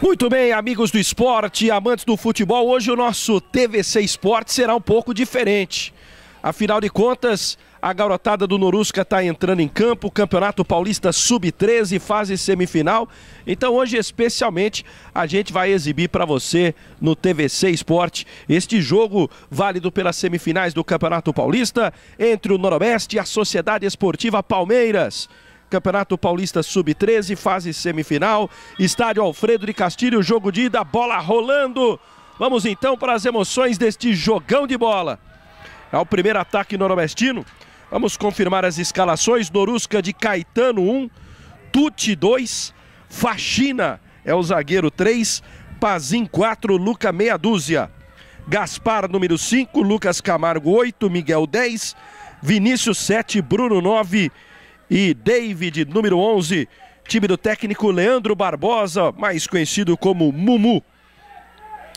Muito bem, amigos do esporte, amantes do futebol, hoje o nosso TVC Esporte será um pouco diferente. Afinal de contas, a garotada do Norusca está entrando em campo, Campeonato Paulista Sub-13, fase semifinal. Então hoje, especialmente, a gente vai exibir para você no TVC Esporte este jogo válido pelas semifinais do Campeonato Paulista entre o Noroeste e a Sociedade Esportiva Palmeiras. Campeonato Paulista Sub-13, fase semifinal. Estádio Alfredo de Castilho, jogo de ida, bola rolando. Vamos então para as emoções deste jogão de bola. É o primeiro ataque noroestino. Vamos confirmar as escalações. Norusca de Caetano 1, Tuti 2, Faxina é o zagueiro 3, Pazim 4, Luca meia dúzia. Gaspar número 5, Lucas Camargo 8, Miguel 10, Vinícius 7, Bruno 9 e David, número 11, time do técnico Leandro Barbosa, mais conhecido como Mumu.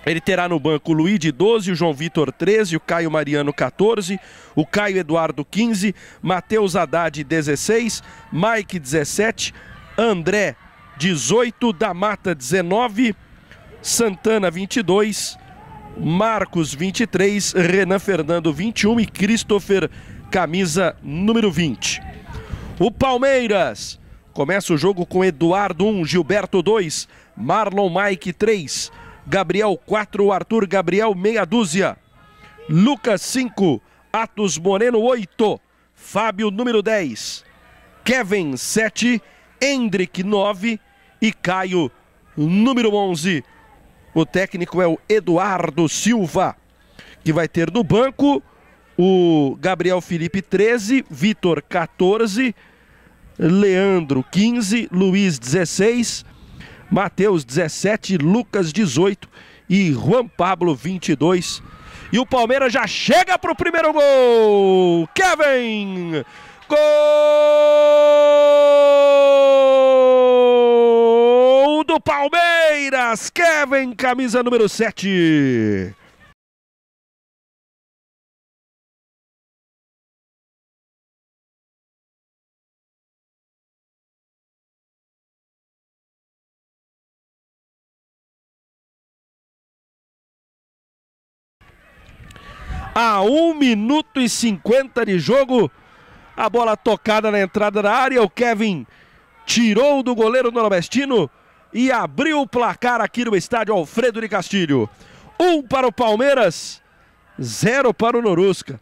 Ele terá no banco o Luiz 12, o João Vitor 13, o Caio Mariano 14, o Caio Eduardo 15, Matheus Haddad 16, Mike 17, André 18, da Mata 19, Santana 22, Marcos 23, Renan Fernando 21 e Christopher camisa número 20. O Palmeiras começa o jogo com Eduardo 1, Gilberto 2, Marlon Mike 3, Gabriel 4, Arthur Gabriel meia dúzia, Lucas 5, Atos Moreno 8, Fábio número 10, Kevin 7, Hendrick 9 e Caio número 11. O técnico é o Eduardo Silva, que vai ter no banco o Gabriel Felipe 13, Vitor 14, Leandro 15, Luiz 16, Mateus 17, Lucas 18 e Juan Pablo 22. E o Palmeiras já chega para o primeiro gol. Kevin! Gol do Palmeiras! Kevin, camisa número 7. A 1 minuto e 50 de jogo. A bola tocada na entrada da área. O Kevin tirou do goleiro noroestino e abriu o placar aqui no estádio Alfredo de Castilho. Um para o Palmeiras, zero para o Norusca.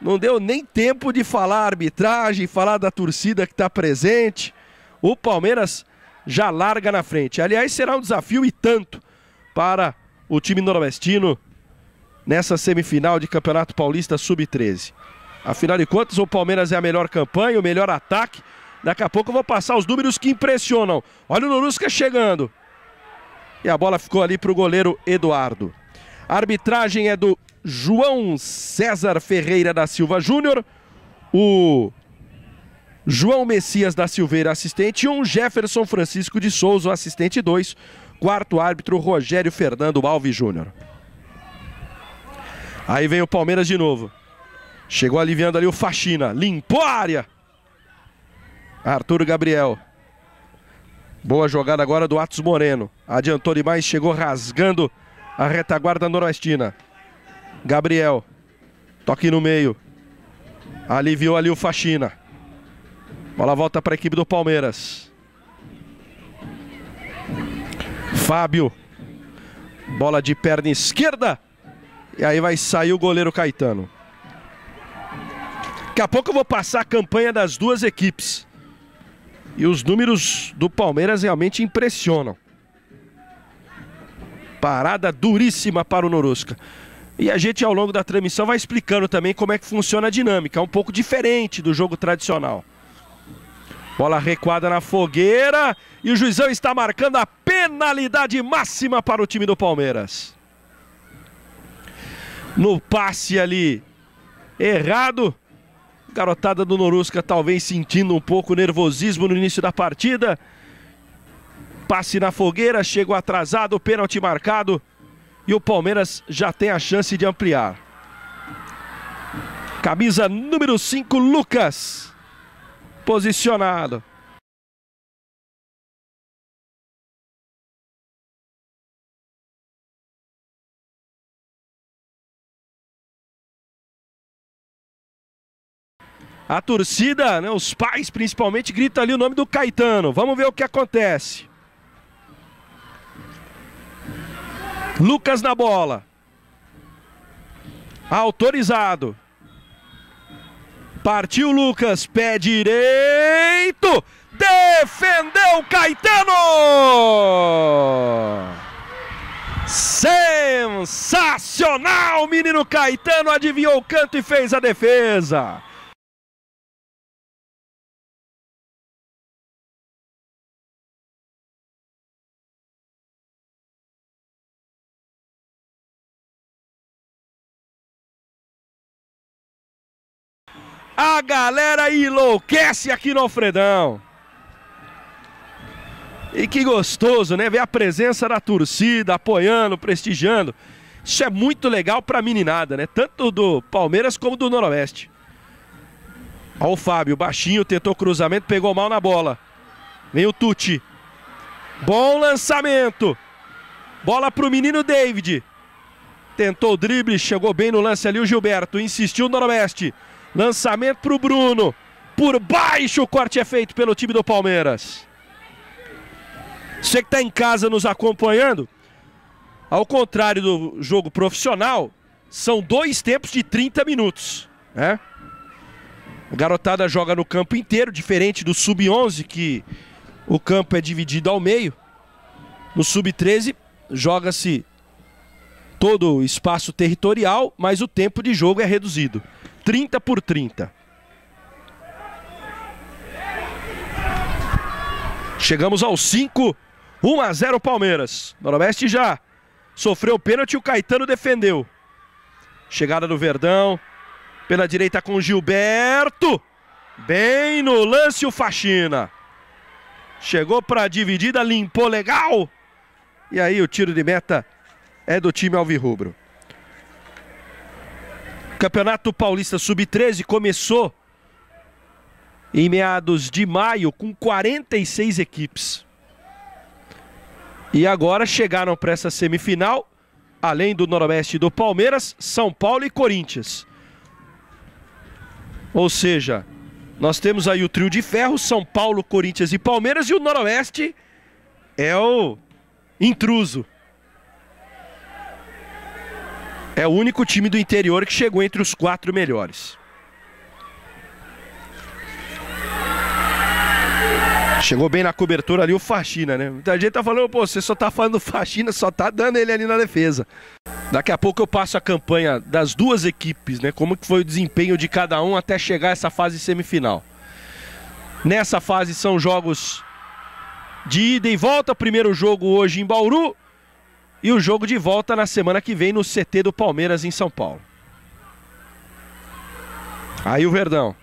Não deu nem tempo de falar arbitragem, falar da torcida que está presente. O Palmeiras já larga na frente. Aliás, será um desafio e tanto para o time noroestino nessa semifinal de Campeonato Paulista Sub-13. Afinal de contas, o Palmeiras é a melhor campanha, o melhor ataque. Daqui a pouco eu vou passar os números que impressionam. Olha o Norusca chegando. E a bola ficou ali para o goleiro Eduardo. A arbitragem é do João César Ferreira da Silva Júnior. O João Messias da Silveira, assistente. E um Jefferson Francisco de Souza, assistente 2. Quarto árbitro, Rogério Fernando Alves Júnior. Aí vem o Palmeiras de novo. Chegou aliviando ali o Faxina. Limpou a área. Arthur Gabriel. Boa jogada agora do Atos Moreno. Adiantou demais, chegou rasgando a retaguarda noroestina. Gabriel. Toque no meio. Aliviou ali o Faxina. Bola volta para a equipe do Palmeiras. Fábio. Bola de perna esquerda. E aí vai sair o goleiro Caetano. Daqui a pouco eu vou passar a campanha das duas equipes. E os números do Palmeiras realmente impressionam. Parada duríssima para o Norusca. E a gente ao longo da transmissão vai explicando também como é que funciona a dinâmica. É um pouco diferente do jogo tradicional. Bola recuada na fogueira. E o juizão está marcando a penalidade máxima para o time do Palmeiras no passe ali errado. Garotada do Norusca talvez sentindo um pouco nervosismo no início da partida. Passe na fogueira, chegou atrasado, pênalti marcado. E o Palmeiras já tem a chance de ampliar. Camisa número 5, Lucas. Posicionado. A torcida, né, os pais principalmente, gritam ali o nome do Caetano. Vamos ver o que acontece. Lucas na bola. Autorizado. Partiu Lucas, pé direito. Defendeu Caetano! Sensacional! Menino Caetano adivinhou o canto e fez a defesa. A galera enlouquece aqui no Alfredão. E que gostoso, né? Ver a presença da torcida apoiando, prestigiando. Isso é muito legal pra meninada, né? Tanto do Palmeiras como do Noroeste. Olha o Fábio, baixinho, tentou cruzamento, pegou mal na bola. Vem o Tuti. Bom lançamento. Bola pro menino David. Tentou o drible, chegou bem no lance ali o Gilberto. Insistiu o Noroeste. Lançamento pro Bruno. Por baixo o corte é feito pelo time do Palmeiras. Você que está em casa nos acompanhando, ao contrário do jogo profissional, são dois tempos de 30 minutos. Né? A garotada joga no campo inteiro, diferente do sub-11, que o campo é dividido ao meio. No sub-13, joga-se todo o espaço territorial, mas o tempo de jogo é reduzido. 30 por 30. Chegamos aos 5 1 a 0 Palmeiras. Noroeste já sofreu o pênalti, o Caetano defendeu. Chegada do Verdão. Pela direita com Gilberto. Bem no lance o Faxina. Chegou para a dividida, limpou legal. E aí o tiro de meta é do time Alvirrubro. Campeonato Paulista Sub-13 começou em meados de maio com 46 equipes. E agora chegaram para essa semifinal, além do Noroeste do Palmeiras, São Paulo e Corinthians. Ou seja, nós temos aí o trio de ferro, São Paulo, Corinthians e Palmeiras, e o Noroeste é o intruso. É o único time do interior que chegou entre os quatro melhores. Chegou bem na cobertura ali o Faxina, né? Muita gente tá falando, pô, você só tá falando Faxina, só tá dando ele ali na defesa. Daqui a pouco eu passo a campanha das duas equipes, né? Como que foi o desempenho de cada um até chegar essa fase semifinal. Nessa fase são jogos de ida e volta. Primeiro jogo hoje em Bauru e o jogo de volta na semana que vem no CT do Palmeiras em São Paulo. Aí o Verdão.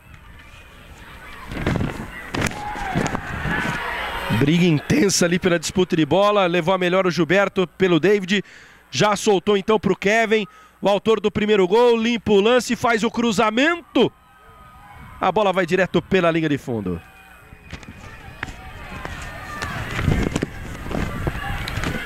Briga intensa ali pela disputa de bola. Levou a melhor o Gilberto pelo David. Já soltou então para o Kevin. O autor do primeiro gol limpa o lance faz o cruzamento. A bola vai direto pela linha de fundo.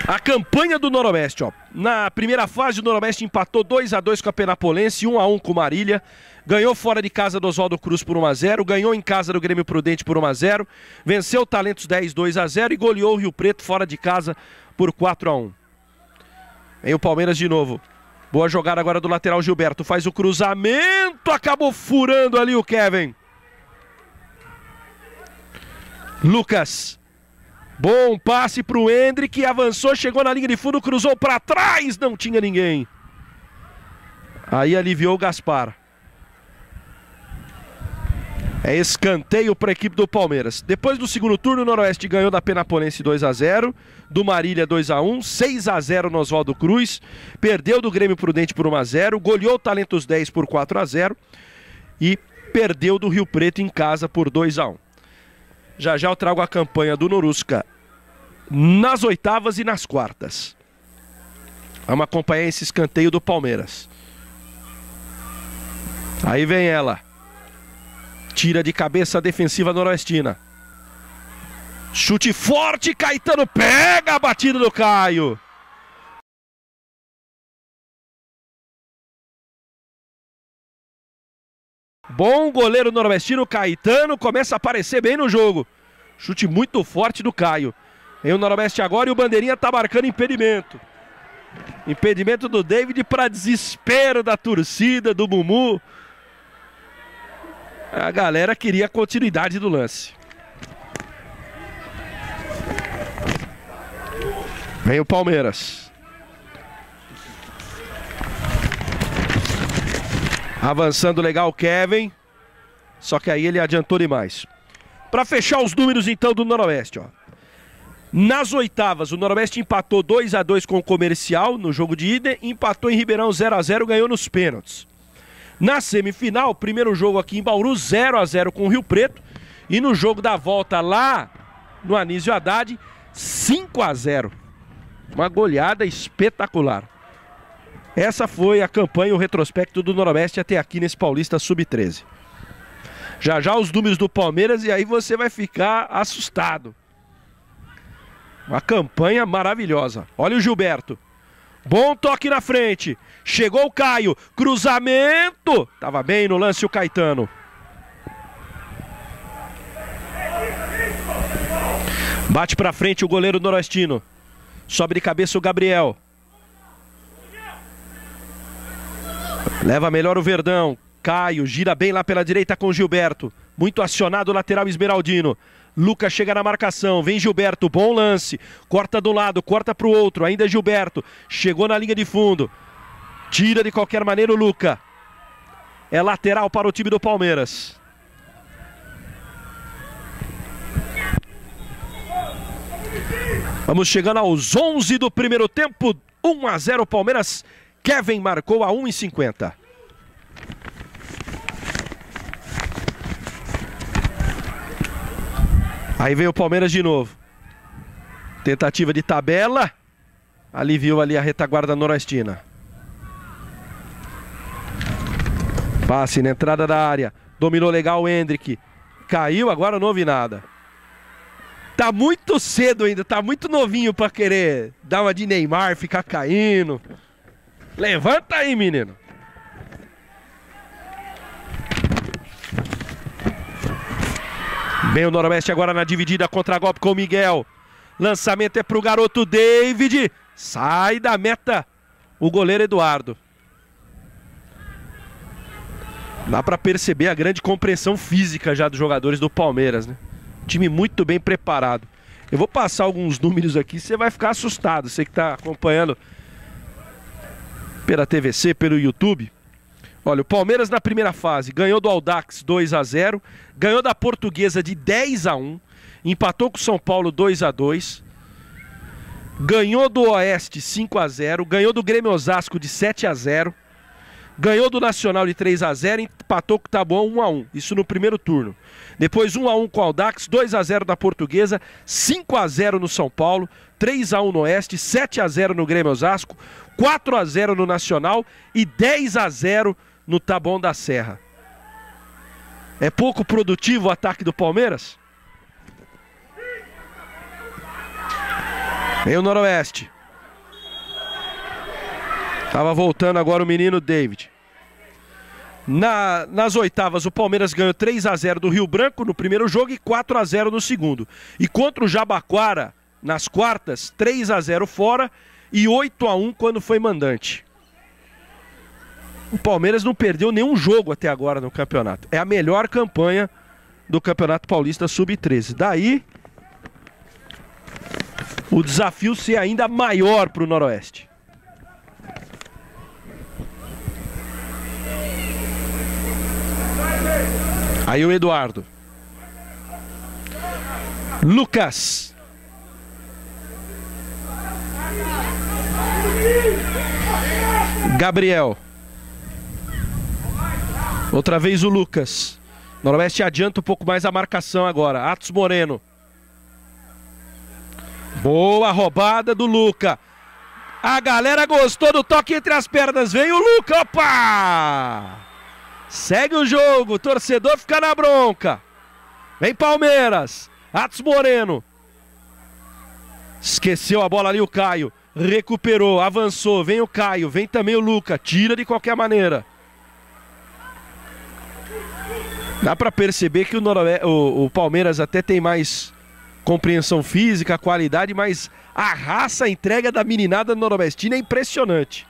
A campanha do Noroeste, ó. Na primeira fase, o Noroeste empatou 2 a 2 com a Penapolense, 1 a 1 com o Marília. Ganhou fora de casa do Oswaldo Cruz por 1 a 0, ganhou em casa do Grêmio Prudente por 1 a 0, venceu o Talentos 10 2 a 0 e goleou o Rio Preto fora de casa por 4 a 1. Vem o Palmeiras de novo. Boa jogada agora do lateral Gilberto, faz o cruzamento, acabou furando ali o Kevin. Lucas Bom passe para o Hendrick, avançou, chegou na linha de fundo, cruzou para trás, não tinha ninguém. Aí aliviou o Gaspar. É escanteio para a equipe do Palmeiras. Depois do segundo turno, o Noroeste ganhou da Penapolense 2 a 0 do Marília 2 a 1 6 a 0 no Oswaldo Cruz, perdeu do Grêmio Prudente por 1 a 0 goleou o Talentos 10 por 4 a 0 e perdeu do Rio Preto em casa por 2 a 1 já já eu trago a campanha do Norusca nas oitavas e nas quartas. Vamos acompanhar esse escanteio do Palmeiras. Aí vem ela. Tira de cabeça a defensiva noroestina. Chute forte, Caetano pega a batida do Caio. Bom goleiro noroestino, Caetano, começa a aparecer bem no jogo. Chute muito forte do Caio. Em o Noroeste agora e o Bandeirinha tá marcando impedimento. Impedimento do David para desespero da torcida, do Mumu. A galera queria a continuidade do lance. Vem o Palmeiras. Avançando legal Kevin. Só que aí ele adiantou demais. Para fechar os números então do Noroeste, ó. Nas oitavas, o Noroeste empatou 2 a 2 com o Comercial no jogo de ida, empatou em Ribeirão 0 a 0, ganhou nos pênaltis. Na semifinal, primeiro jogo aqui em Bauru, 0 a 0 com o Rio Preto, e no jogo da volta lá no Anísio Haddad, 5 a 0. Uma goleada espetacular. Essa foi a campanha, o retrospecto do Noroeste até aqui nesse Paulista Sub-13. Já já os números do Palmeiras e aí você vai ficar assustado. Uma campanha maravilhosa. Olha o Gilberto. Bom toque na frente. Chegou o Caio. Cruzamento. Tava bem no lance o Caetano. Bate para frente o goleiro noroestino. Sobe de cabeça o Gabriel. Leva melhor o Verdão. Caio gira bem lá pela direita com Gilberto. Muito acionado o lateral Esmeraldino. Lucas chega na marcação, vem Gilberto, bom lance. Corta do lado, corta para o outro, ainda Gilberto. Chegou na linha de fundo. Tira de qualquer maneira o Luca. É lateral para o time do Palmeiras. Vamos chegando aos 11 do primeiro tempo. 1 a 0 Palmeiras. Kevin marcou a 1,50. Aí vem o Palmeiras de novo. Tentativa de tabela. Aliviou ali a retaguarda noroestina. Passe na entrada da área. Dominou legal o Hendrick. Caiu, agora não ouvi nada. Tá muito cedo ainda, tá muito novinho para querer dar uma de Neymar, ficar caindo. Levanta aí, menino. Vem o Noroeste agora na dividida contra golpe com o Miguel. Lançamento é pro garoto David. Sai da meta o goleiro Eduardo. Dá para perceber a grande compreensão física já dos jogadores do Palmeiras, né? Time muito bem preparado. Eu vou passar alguns números aqui, você vai ficar assustado. Você que está acompanhando pela TVC, pelo YouTube. Olha, o Palmeiras na primeira fase ganhou do Aldax 2 a 0, ganhou da Portuguesa de 10 a 1, empatou com o São Paulo 2 a 2, ganhou do Oeste 5 a 0, ganhou do Grêmio Osasco de 7 a 0, ganhou do Nacional de 3 a 0, empatou com o Taboão 1 a 1. Isso no primeiro turno. Depois 1 a 1 com o Aldax, 2 a 0 da Portuguesa, 5 a 0 no São Paulo, 3 a 1 no Oeste, 7 a 0 no Grêmio Osasco, 4 a 0 no Nacional e 10 a 0 no Taboão da Serra. É pouco produtivo o ataque do Palmeiras? Vem o Noroeste. Tava voltando agora o menino David. Na, nas oitavas, o Palmeiras ganhou 3 a 0 do Rio Branco no primeiro jogo e 4 a 0 no segundo. E contra o Jabaquara, nas quartas, 3 a 0 fora e 8 a 1 quando foi mandante. O Palmeiras não perdeu nenhum jogo até agora no campeonato. É a melhor campanha do Campeonato Paulista Sub-13. Daí o desafio ser ainda maior para o Noroeste. Aí o Eduardo. Lucas. Gabriel. Outra vez o Lucas. Noroeste adianta um pouco mais a marcação agora. Atos Moreno. Boa roubada do Luca. A galera gostou do toque entre as pernas. Vem o Luca. Opa! Segue o jogo. Torcedor fica na bronca. Vem Palmeiras. Atos Moreno. Esqueceu a bola ali o Caio. Recuperou, avançou. Vem o Caio. Vem também o Luca. Tira de qualquer maneira. Dá para perceber que o, o, o Palmeiras até tem mais compreensão física, qualidade, mas a raça, a entrega da meninada noroestina é impressionante.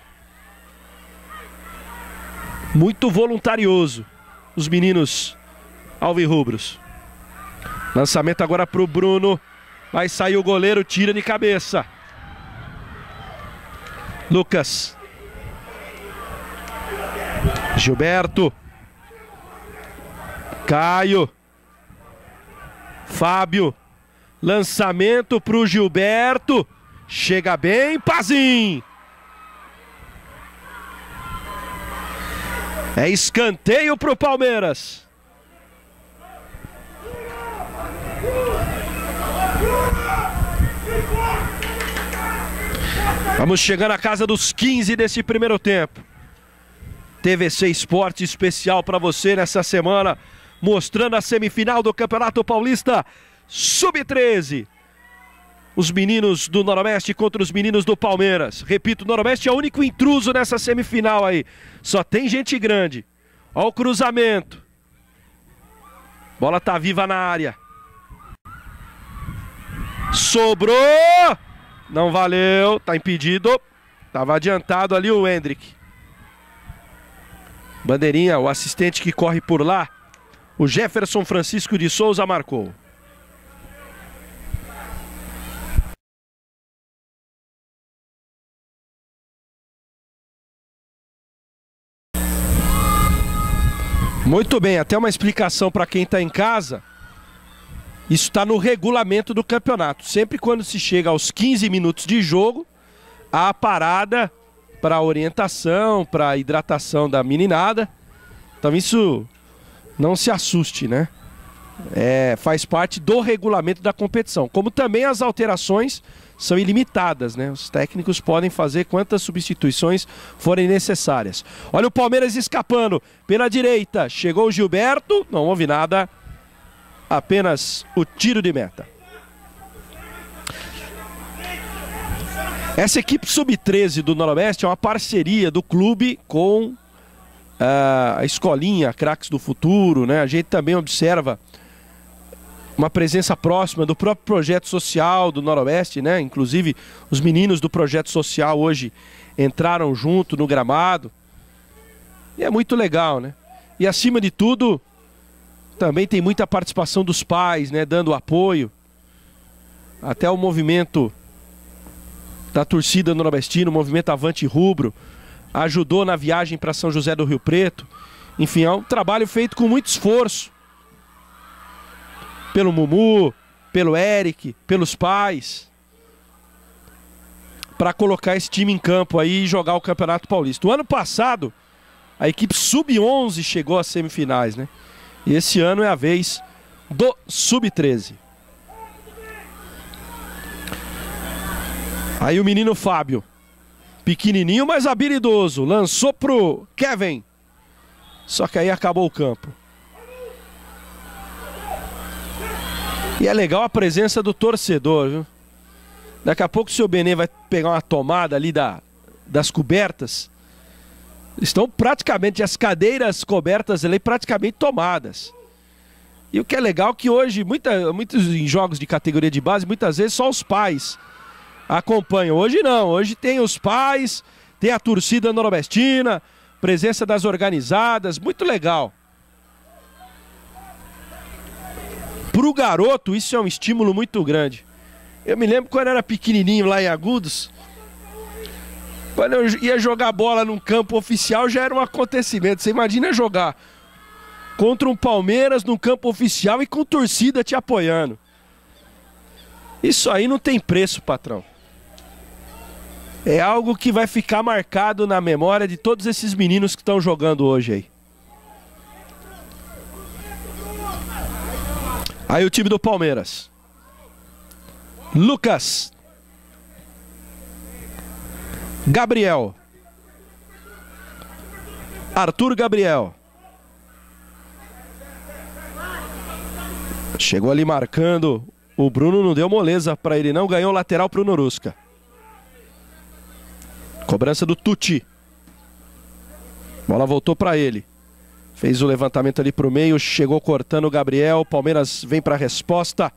Muito voluntarioso os meninos alvirrubros. Lançamento agora para o Bruno. Vai sair o goleiro, tira de cabeça. Lucas. Gilberto. Caio. Fábio. Lançamento para o Gilberto. Chega bem, Pazim. É escanteio para o Palmeiras. Vamos chegando à casa dos 15 desse primeiro tempo. TVC Esporte especial para você nessa semana, mostrando a semifinal do Campeonato Paulista Sub-13. Os meninos do Noroeste contra os meninos do Palmeiras. Repito, o Noroeste é o único intruso nessa semifinal aí. Só tem gente grande. Olha o cruzamento. Bola tá viva na área. Sobrou! Não valeu, tá impedido. Tava adiantado ali o Hendrick. Bandeirinha, o assistente que corre por lá. O Jefferson Francisco de Souza marcou. Muito bem, até uma explicação para quem está em casa. Isso está no regulamento do campeonato. Sempre quando se chega aos 15 minutos de jogo, há a parada para orientação, para hidratação da meninada. Então isso não se assuste, né? É, faz parte do regulamento da competição. Como também as alterações são ilimitadas, né? Os técnicos podem fazer quantas substituições forem necessárias. Olha o Palmeiras escapando pela direita. Chegou o Gilberto, não houve nada apenas o tiro de meta. Essa equipe sub-13 do Noroeste é uma parceria do clube com uh, a escolinha Craques do Futuro, né? A gente também observa uma presença próxima do próprio projeto social do Noroeste, né? Inclusive os meninos do projeto social hoje entraram junto no gramado. E é muito legal, né? E acima de tudo, também tem muita participação dos pais, né, dando apoio. Até o movimento da torcida nordestina, o movimento Avante Rubro, ajudou na viagem para São José do Rio Preto. Enfim, é um trabalho feito com muito esforço. Pelo Mumu, pelo Eric, pelos pais. Para colocar esse time em campo aí e jogar o Campeonato Paulista. O ano passado, a equipe sub-11 chegou às semifinais, né? E esse ano é a vez do Sub-13. Aí o menino Fábio, pequenininho, mas habilidoso, lançou pro Kevin. Só que aí acabou o campo. E é legal a presença do torcedor, viu? Daqui a pouco o seu Benê vai pegar uma tomada ali da, das cobertas estão praticamente as cadeiras cobertas ali praticamente tomadas. E o que é legal é que hoje, muita, muitos em jogos de categoria de base, muitas vezes só os pais acompanham. Hoje não, hoje tem os pais, tem a torcida noroestina, presença das organizadas, muito legal. Para o garoto, isso é um estímulo muito grande. Eu me lembro quando era pequenininho lá em Agudos, quando eu ia jogar bola num campo oficial já era um acontecimento. Você imagina jogar contra um Palmeiras num campo oficial e com torcida te apoiando. Isso aí não tem preço, patrão. É algo que vai ficar marcado na memória de todos esses meninos que estão jogando hoje aí. Aí o time do Palmeiras. Lucas Gabriel. Arthur Gabriel. Chegou ali marcando. O Bruno não deu moleza para ele, não. Ganhou lateral para o Norusca. Cobrança do Tuti. Bola voltou para ele. Fez o levantamento ali para o meio, chegou cortando o Gabriel. Palmeiras vem para a resposta.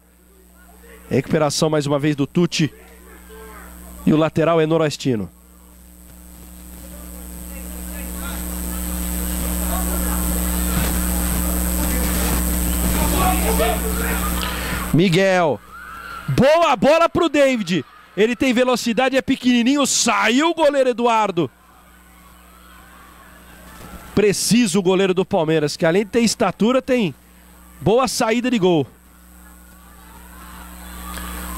Recuperação mais uma vez do Tuti. E o lateral é Noroestino. Miguel. Boa bola pro David. Ele tem velocidade, é pequenininho. Saiu o goleiro Eduardo. Preciso o goleiro do Palmeiras, que além de ter estatura, tem boa saída de gol.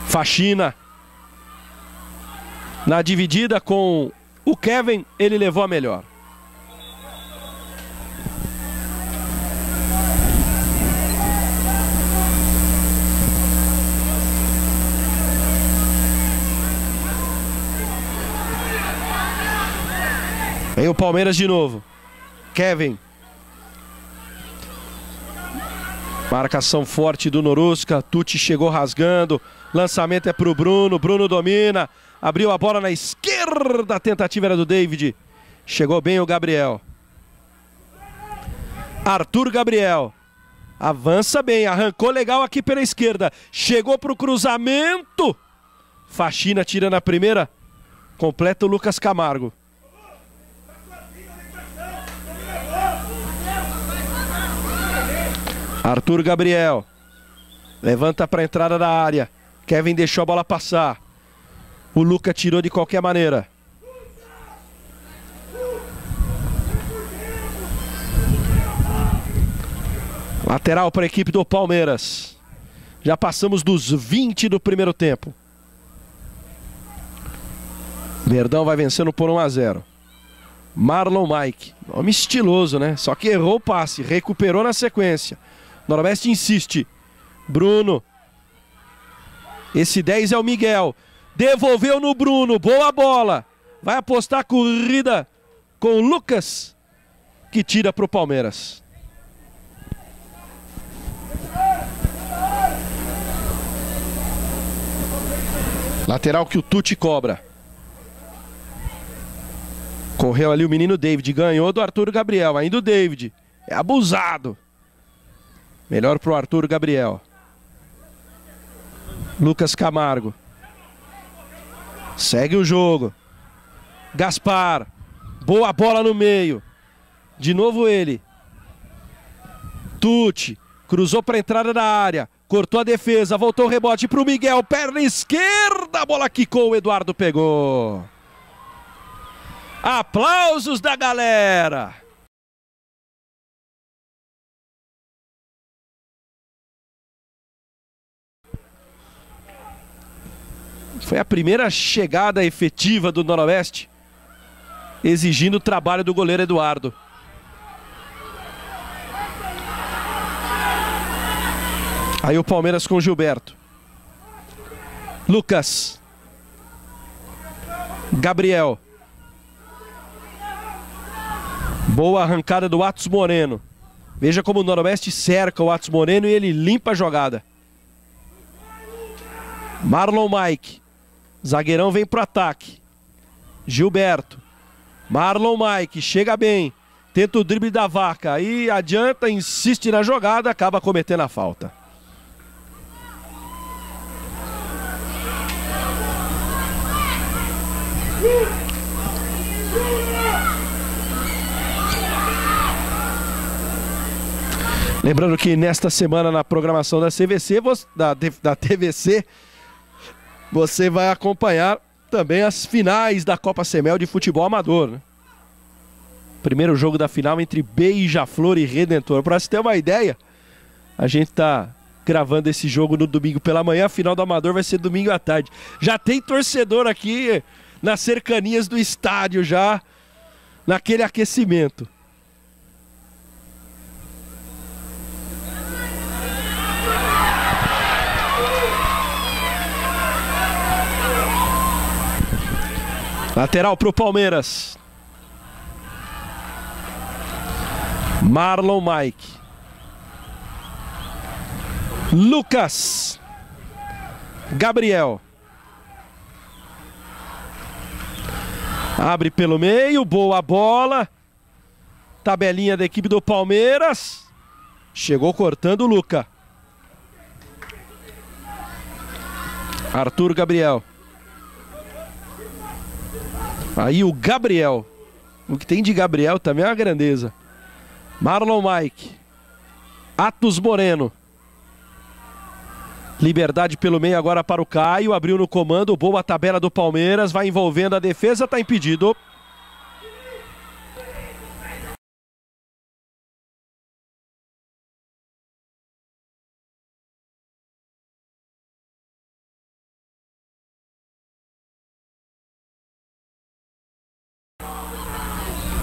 Faxina. Na dividida com o Kevin, ele levou a melhor. Vem o Palmeiras de novo. Kevin. Marcação forte do Norusca. Tuti chegou rasgando. Lançamento é para o Bruno. Bruno domina. Abriu a bola na esquerda. A tentativa era do David. Chegou bem o Gabriel. Arthur Gabriel. Avança bem. Arrancou legal aqui pela esquerda. Chegou para o cruzamento. Faxina tira na primeira. Completa o Lucas Camargo. Arthur Gabriel. Levanta para a entrada da área. Kevin deixou a bola passar. O Luca tirou de qualquer maneira. Lateral para a equipe do Palmeiras. Já passamos dos 20 do primeiro tempo. Verdão vai vencendo por 1 a 0. Marlon Mike. Nome estiloso, né? Só que errou o passe, recuperou na sequência. Noroeste insiste. Bruno. Esse 10 é o Miguel. Devolveu no Bruno. Boa bola. Vai apostar a corrida com o Lucas. Que tira para o Palmeiras. Lateral que o Tuti cobra. Correu ali o menino David. Ganhou do Arthur Gabriel. Ainda o David. É abusado. Melhor para o Arthur Gabriel. Lucas Camargo. Segue o jogo. Gaspar. Boa bola no meio. De novo ele. Tuti. Cruzou para a entrada da área. Cortou a defesa. Voltou o rebote para o Miguel. Perna esquerda. A bola quicou. O Eduardo pegou. Aplausos da galera. Foi a primeira chegada efetiva do Noroeste, exigindo o trabalho do goleiro Eduardo. Aí o Palmeiras com o Gilberto. Lucas. Gabriel. Boa arrancada do Atos Moreno. Veja como o Noroeste cerca o Atos Moreno e ele limpa a jogada. Marlon Mike. Zagueirão vem pro ataque. Gilberto. Marlon Mike, chega bem. Tenta o drible da vaca. Aí adianta, insiste na jogada, acaba cometendo a falta. Lembrando que nesta semana na programação da CVC, da, TVC, você vai acompanhar também as finais da Copa Semel de futebol amador. Né? Primeiro jogo da final entre Beija-Flor e Redentor. Para você ter uma ideia, a gente está gravando esse jogo no domingo pela manhã, a final do amador vai ser domingo à tarde. Já tem torcedor aqui nas cercanias do estádio já naquele aquecimento. Lateral para o Palmeiras. Marlon Mike. Lucas. Gabriel. Abre pelo meio, boa bola. tabelinha da equipe do Palmeiras. Chegou cortando o Luca. Arthur Gabriel. Aí o Gabriel. O que tem de Gabriel também é uma grandeza. Marlon Mike. Atos Moreno. Liberdade pelo meio agora para o Caio. Abriu no comando. Boa tabela do Palmeiras. Vai envolvendo a defesa. Está impedido.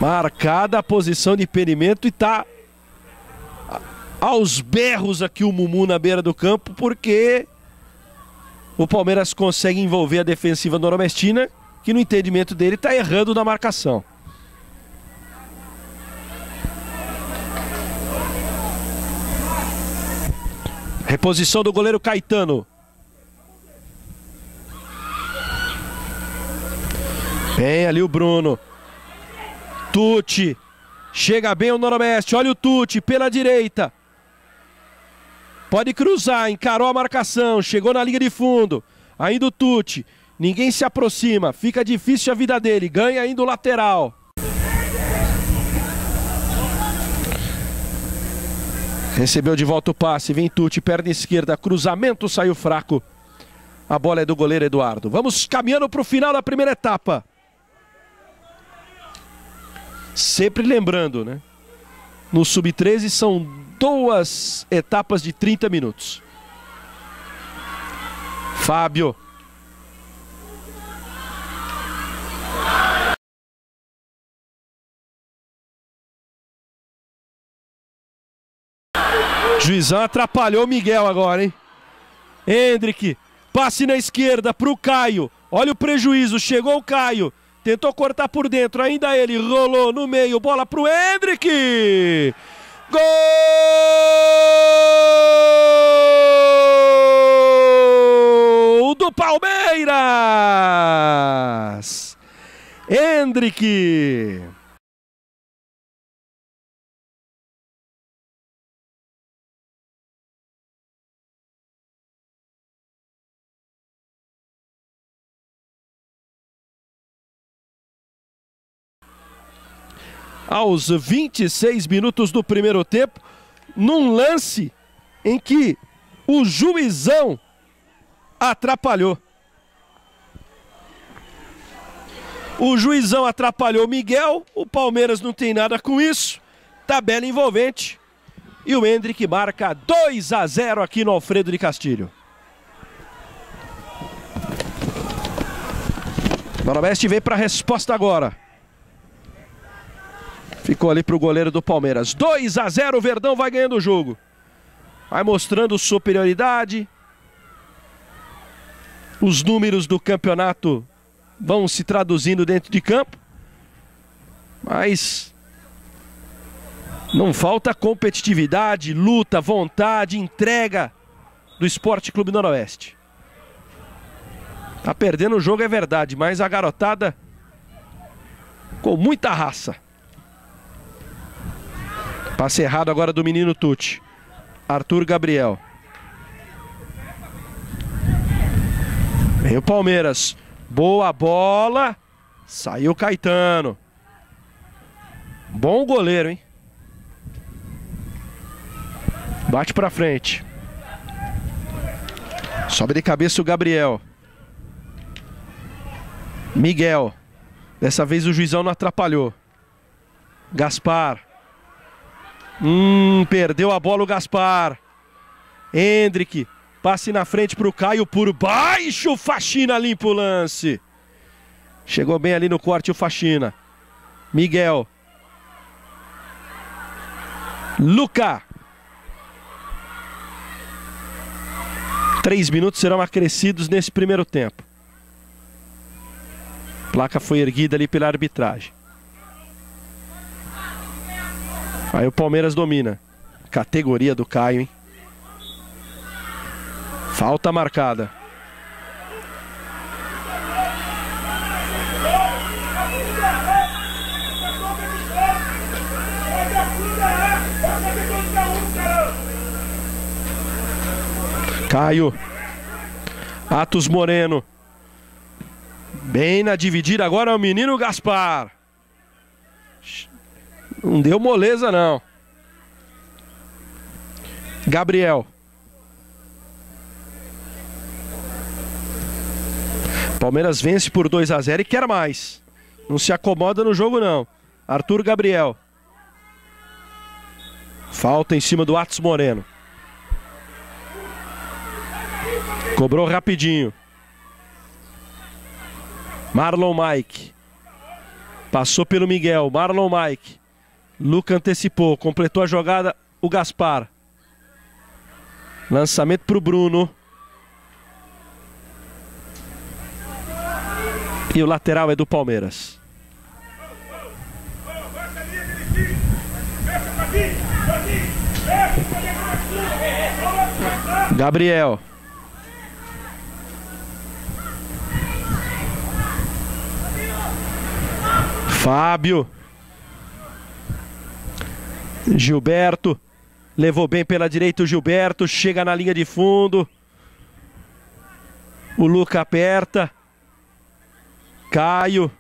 Marcada a posição de impedimento e tá aos berros aqui o Mumu na beira do campo, porque o Palmeiras consegue envolver a defensiva nordestina, que no entendimento dele está errando na marcação. Reposição do goleiro Caetano. Vem ali o Bruno. Tuti. Chega bem o Noroeste. Olha o Tuti pela direita. Pode cruzar. Encarou a marcação. Chegou na linha de fundo. Ainda o Tuti. Ninguém se aproxima. Fica difícil a vida dele. Ganha ainda o lateral. Recebeu de volta o passe. Vem Tuti. Perna esquerda. Cruzamento. Saiu fraco. A bola é do goleiro Eduardo. Vamos caminhando para o final da primeira etapa. Sempre lembrando, né? No Sub-13 são duas etapas de 30 minutos. Fábio. Juizão atrapalhou o Miguel agora, hein? Hendrick, passe na esquerda para o Caio. Olha o prejuízo, chegou o Caio. Tentou cortar por dentro, ainda ele rolou no meio, bola pro Hendrick. Gol do Palmeiras. Hendrick. Aos 26 minutos do primeiro tempo, num lance em que o juizão atrapalhou. O juizão atrapalhou Miguel, o Palmeiras não tem nada com isso. Tabela envolvente. E o Hendrick marca 2 a 0 aqui no Alfredo de Castilho. Noroeste vem para a resposta agora. Ficou ali para o goleiro do Palmeiras. 2 a 0, o Verdão vai ganhando o jogo. Vai mostrando superioridade. Os números do campeonato vão se traduzindo dentro de campo. Mas não falta competitividade, luta, vontade, entrega do Esporte Clube Noroeste. Tá perdendo o jogo, é verdade, mas a garotada com muita raça. Passe errado agora do menino Tuti. Arthur Gabriel. Vem o Palmeiras. Boa bola. Saiu Caetano. Bom goleiro, hein? Bate pra frente. Sobe de cabeça o Gabriel. Miguel. Dessa vez o juizão não atrapalhou. Gaspar. Hum, perdeu a bola o Gaspar. Hendrick. Passe na frente para o Caio por baixo. Faxina limpa o lance. Chegou bem ali no corte o Faxina. Miguel. Luca. Três minutos serão acrescidos nesse primeiro tempo. Placa foi erguida ali pela arbitragem. Aí o Palmeiras domina. Categoria do Caio, hein? Falta marcada. Caio. Atos Moreno. Bem na dividida agora é o menino Gaspar. Não deu moleza não. Gabriel. Palmeiras vence por 2 a 0 e quer mais. Não se acomoda no jogo não. Arthur Gabriel. Falta em cima do Atos Moreno. Cobrou rapidinho. Marlon Mike. Passou pelo Miguel. Marlon Mike. Luca antecipou. Completou a jogada o Gaspar. Lançamento para o Bruno. E o lateral é do Palmeiras. Gabriel. Fábio. Gilberto. Levou bem pela direita o Gilberto. Chega na linha de fundo. O Luca aperta. Caio.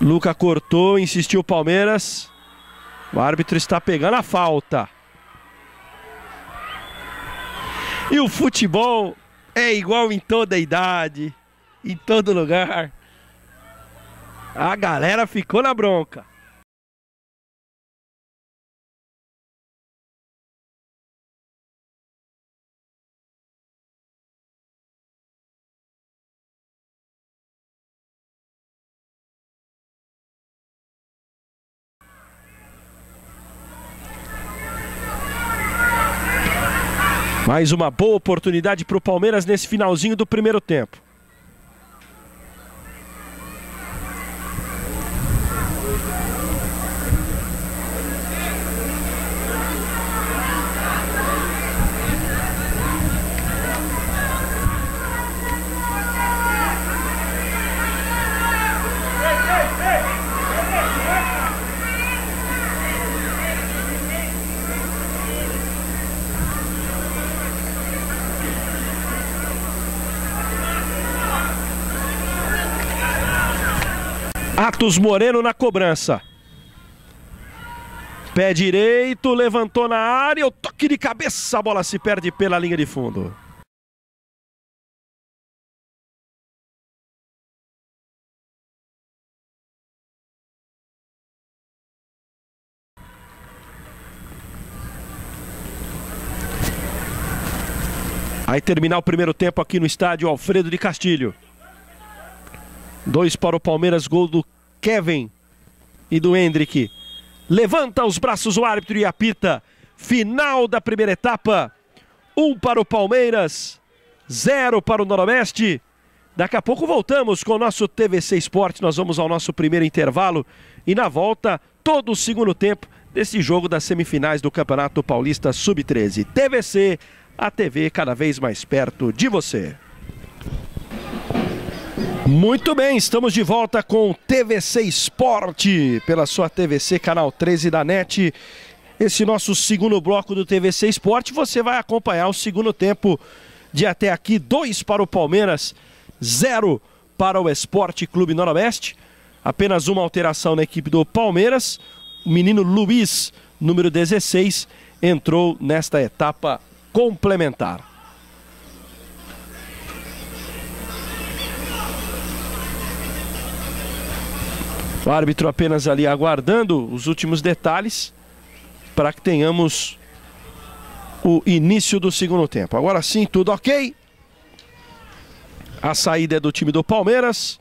Luca cortou, insistiu o Palmeiras. O árbitro está pegando a falta. E o futebol é igual em toda idade, em todo lugar. A galera ficou na bronca. Mais uma boa oportunidade para o Palmeiras nesse finalzinho do primeiro tempo. Atos Moreno na cobrança. Pé direito, levantou na área, o toque de cabeça, a bola se perde pela linha de fundo. Aí terminar o primeiro tempo aqui no estádio Alfredo de Castilho. Dois para o Palmeiras, gol do Kevin e do Hendrick. Levanta os braços o árbitro e apita. Final da primeira etapa. Um para o Palmeiras, zero para o Noroeste. Daqui a pouco voltamos com o nosso TVC Esporte. Nós vamos ao nosso primeiro intervalo e na volta, todo o segundo tempo desse jogo das semifinais do Campeonato Paulista Sub-13. TVC, a TV cada vez mais perto de você. Muito bem, estamos de volta com o TVC Esporte, pela sua TVC, canal 13 da NET. Esse nosso segundo bloco do TVC Esporte, você vai acompanhar o segundo tempo de até aqui, dois para o Palmeiras, zero para o Esporte Clube Noroeste. Apenas uma alteração na equipe do Palmeiras. O menino Luiz, número 16, entrou nesta etapa complementar. O árbitro apenas ali aguardando os últimos detalhes para que tenhamos o início do segundo tempo. Agora sim, tudo ok. A saída é do time do Palmeiras.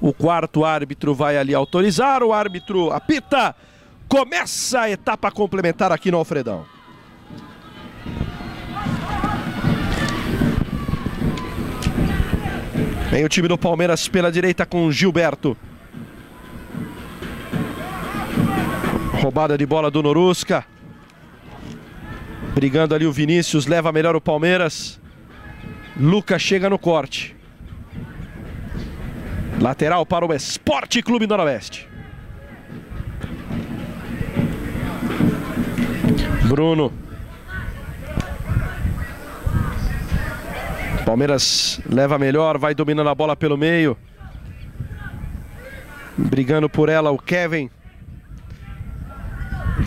O quarto árbitro vai ali autorizar. O árbitro apita. Começa a etapa complementar aqui no Alfredão. Vem o time do Palmeiras pela direita com Gilberto. Roubada de bola do Norusca. Brigando ali o Vinícius, leva melhor o Palmeiras. Lucas chega no corte. Lateral para o Esporte Clube Noroeste. Bruno. Palmeiras leva melhor, vai dominando a bola pelo meio. Brigando por ela o Kevin.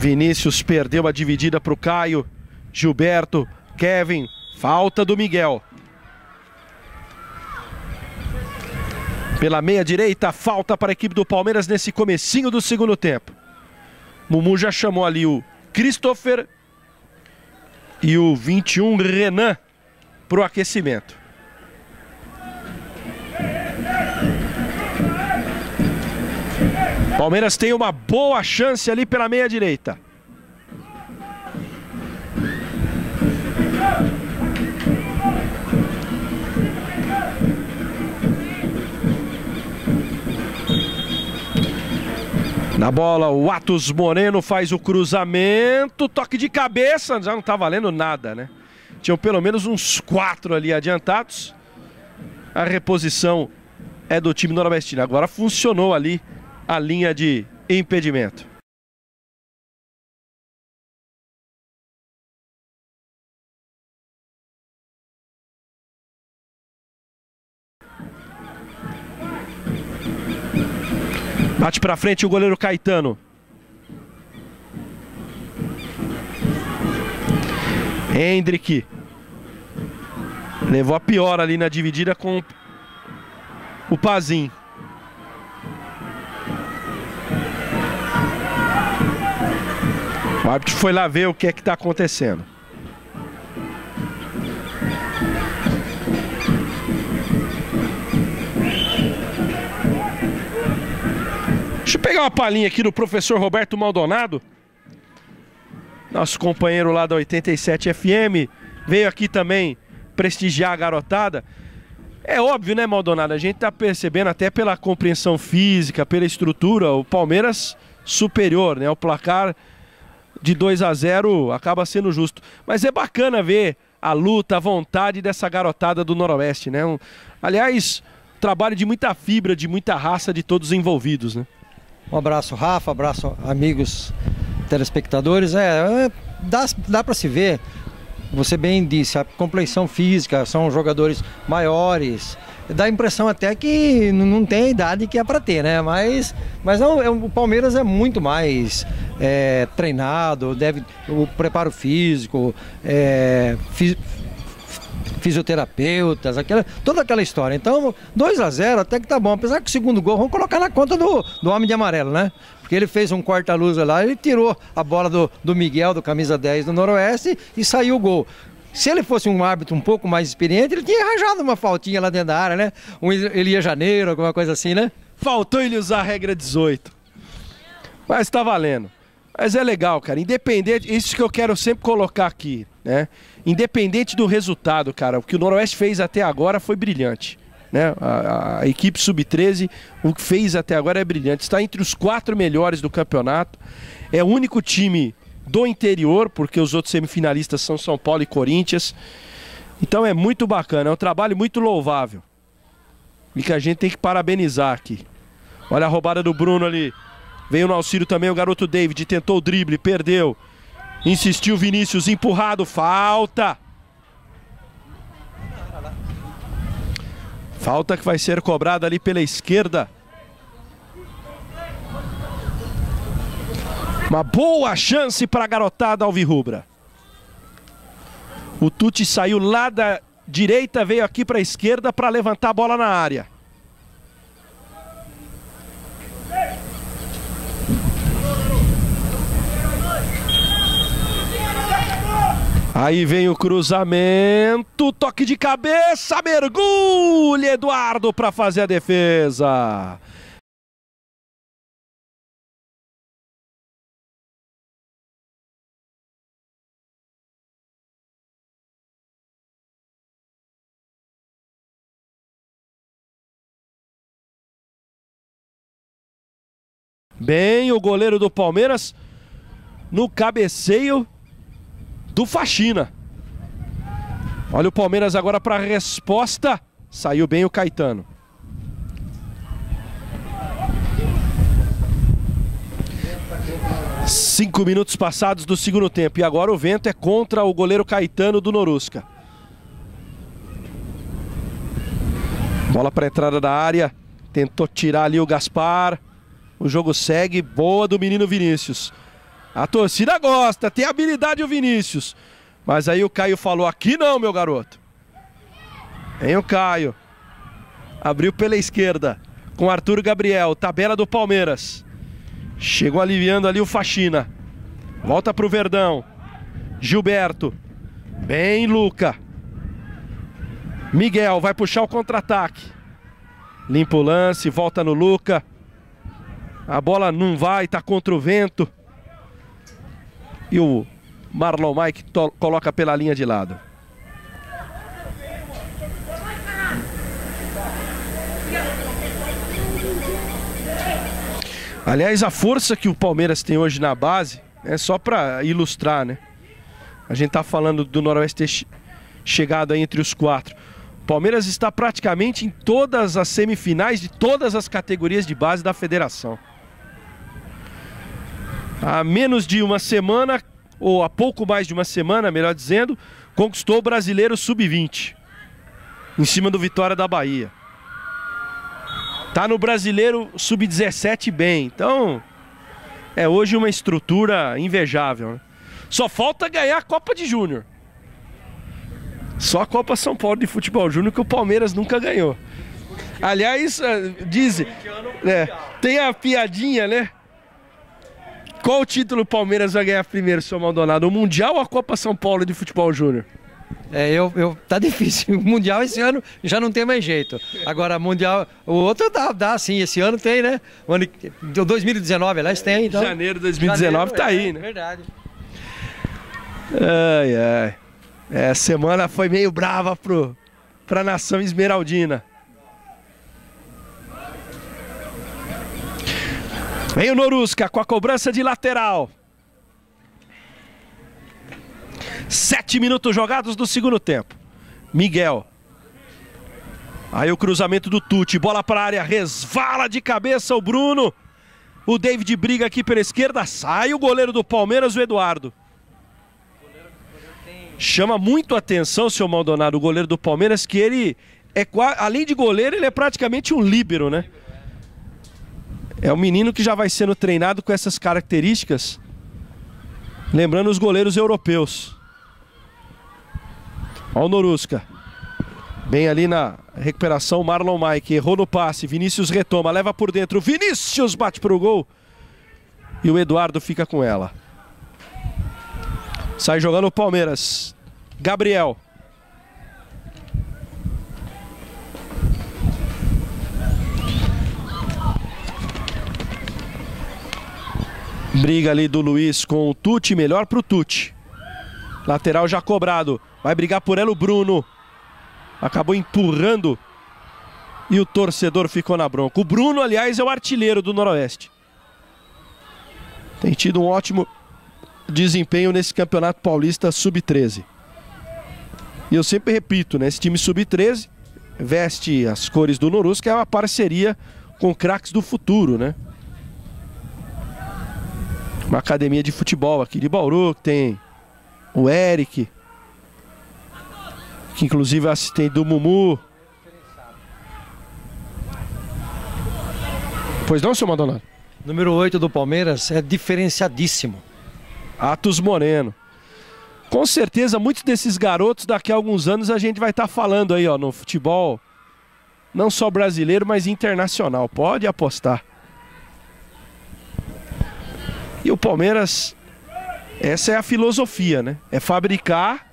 Vinícius perdeu a dividida para o Caio. Gilberto, Kevin, falta do Miguel. Pela meia direita, falta para a equipe do Palmeiras nesse comecinho do segundo tempo. Mumu já chamou ali o Christopher e o 21 Renan para o aquecimento. Palmeiras tem uma boa chance ali pela meia direita. Na bola, o Atos Moreno faz o cruzamento, toque de cabeça, já não tá valendo nada, né? Tinham pelo menos uns quatro ali adiantados. A reposição é do time noroestino. Agora funcionou ali a linha de impedimento. Bate para frente o goleiro Caetano. Hendrick. Levou a pior ali na dividida com o Pazin. O árbitro foi lá ver o que é que está acontecendo. Deixa eu pegar uma palhinha aqui do professor Roberto Maldonado. Nosso companheiro lá da 87 FM. Veio aqui também prestigiar a garotada. É óbvio, né, Maldonado? A gente tá percebendo até pela compreensão física, pela estrutura, o Palmeiras superior, né? O placar de 2 a 0 acaba sendo justo. Mas é bacana ver a luta, a vontade dessa garotada do Noroeste, né? Um, aliás, trabalho de muita fibra, de muita raça de todos os envolvidos, né? Um abraço, Rafa, abraço, amigos telespectadores. É, é dá, dá para se ver, você bem disse, a compleição física, são jogadores maiores, dá a impressão até que não tem a idade que é para ter, né? Mas, mas não, é, o Palmeiras é muito mais é, treinado, deve o preparo físico, é, fisioterapeutas, aquela, toda aquela história. Então, 2 a 0 até que tá bom. Apesar que o segundo gol, vamos colocar na conta do, do homem de amarelo, né? Porque ele fez um corta-luz lá, ele tirou a bola do, do Miguel, do camisa 10 do Noroeste, e saiu o gol. Se ele fosse um árbitro um pouco mais experiente, ele tinha arranjado uma faltinha lá dentro da área, né? Um Elia Janeiro, alguma coisa assim, né? Faltou ele usar a regra 18. Mas tá valendo. Mas é legal, cara. Independente, isso que eu quero sempre colocar aqui, né? Independente do resultado, cara, o que o Noroeste fez até agora foi brilhante. Né? A, a equipe sub-13, o que fez até agora é brilhante. Está entre os quatro melhores do campeonato. É o único time do interior, porque os outros semifinalistas são São Paulo e Corinthians. Então é muito bacana, é um trabalho muito louvável. E que a gente tem que parabenizar aqui. Olha a roubada do Bruno ali. Veio no auxílio também o garoto David, tentou o drible, perdeu. Insistiu Vinícius, empurrado, falta. Falta que vai ser cobrada ali pela esquerda. Uma boa chance para a garotada alvirrubra. O Tuti saiu lá da direita, veio aqui para a esquerda para levantar a bola na área. Aí vem o cruzamento, toque de cabeça, mergulha Eduardo para fazer a defesa. Bem, o goleiro do Palmeiras no cabeceio do Faxina. Olha o Palmeiras agora para a resposta. Saiu bem o Caetano. Cinco minutos passados do segundo tempo. E agora o vento é contra o goleiro Caetano do Norusca. Bola para entrada da área. Tentou tirar ali o Gaspar. O jogo segue. Boa do menino Vinícius. A torcida gosta, tem habilidade o Vinícius. Mas aí o Caio falou: aqui não, meu garoto. Vem o Caio. Abriu pela esquerda. Com Arthur Gabriel. Tabela do Palmeiras. Chegou aliviando ali o Faxina. Volta pro Verdão. Gilberto. Bem, Luca. Miguel vai puxar o contra-ataque. Limpa o lance, volta no Luca. A bola não vai, tá contra o vento. E o Marlon Mike coloca pela linha de lado. Aliás, a força que o Palmeiras tem hoje na base é só para ilustrar, né? A gente tá falando do Noroeste chegado aí entre os quatro. Palmeiras está praticamente em todas as semifinais de todas as categorias de base da federação. Há menos de uma semana, ou há pouco mais de uma semana, melhor dizendo, conquistou o brasileiro sub-20 em cima do Vitória da Bahia. Tá no brasileiro sub-17 bem. Então, é hoje uma estrutura invejável. Né? Só falta ganhar a Copa de Júnior. Só a Copa São Paulo de Futebol Júnior que o Palmeiras nunca ganhou. Aliás, eh, diz, é, tem a piadinha, né? Qual o título o Palmeiras vai ganhar primeiro, seu Maldonado? O Mundial ou a Copa São Paulo de Futebol Júnior? É, eu, eu, tá difícil. O Mundial esse ano já não tem mais jeito. Agora, Mundial, o outro dá, dá sim. Esse ano tem, né? O ano, 2019, aliás, tem. Então. Janeiro de 2019 Janeiro, tá aí, é, né? Verdade. Ai, ai. É, semana foi meio brava pro, pra nação esmeraldina. Vem o Norusca com a cobrança de lateral. Sete minutos jogados do segundo tempo. Miguel. Aí o cruzamento do Tuti. Bola para a área. Resvala de cabeça o Bruno. O David briga aqui pela esquerda. Sai o goleiro do Palmeiras, o Eduardo. Chama muito atenção, seu Maldonado, o goleiro do Palmeiras, que ele é além de goleiro, ele é praticamente um líbero, né? É um menino que já vai sendo treinado com essas características. Lembrando os goleiros europeus. Olha o Norusca. Bem ali na recuperação, Marlon Mike. Errou no passe. Vinícius retoma, leva por dentro. Vinícius bate para o gol. E o Eduardo fica com ela. Sai jogando o Palmeiras. Gabriel. Briga ali do Luiz com o Tuti, melhor pro Tuti. Lateral já cobrado. Vai brigar por ela o Bruno. Acabou empurrando. E o torcedor ficou na bronca. O Bruno, aliás, é o artilheiro do Noroeste. Tem tido um ótimo desempenho nesse Campeonato Paulista Sub-13. E eu sempre repito, né? Esse time Sub-13 veste as cores do Norus, que é uma parceria com craques do futuro, né? Uma academia de futebol aqui de Bauru, que tem o Eric, que inclusive é assistente do Mumu. Pois não, seu Maldonado? Número 8 do Palmeiras é diferenciadíssimo. Atos Moreno. Com certeza, muitos desses garotos, daqui a alguns anos, a gente vai estar tá falando aí, ó, no futebol, não só brasileiro, mas internacional. Pode apostar. E o Palmeiras, essa é a filosofia, né? É fabricar,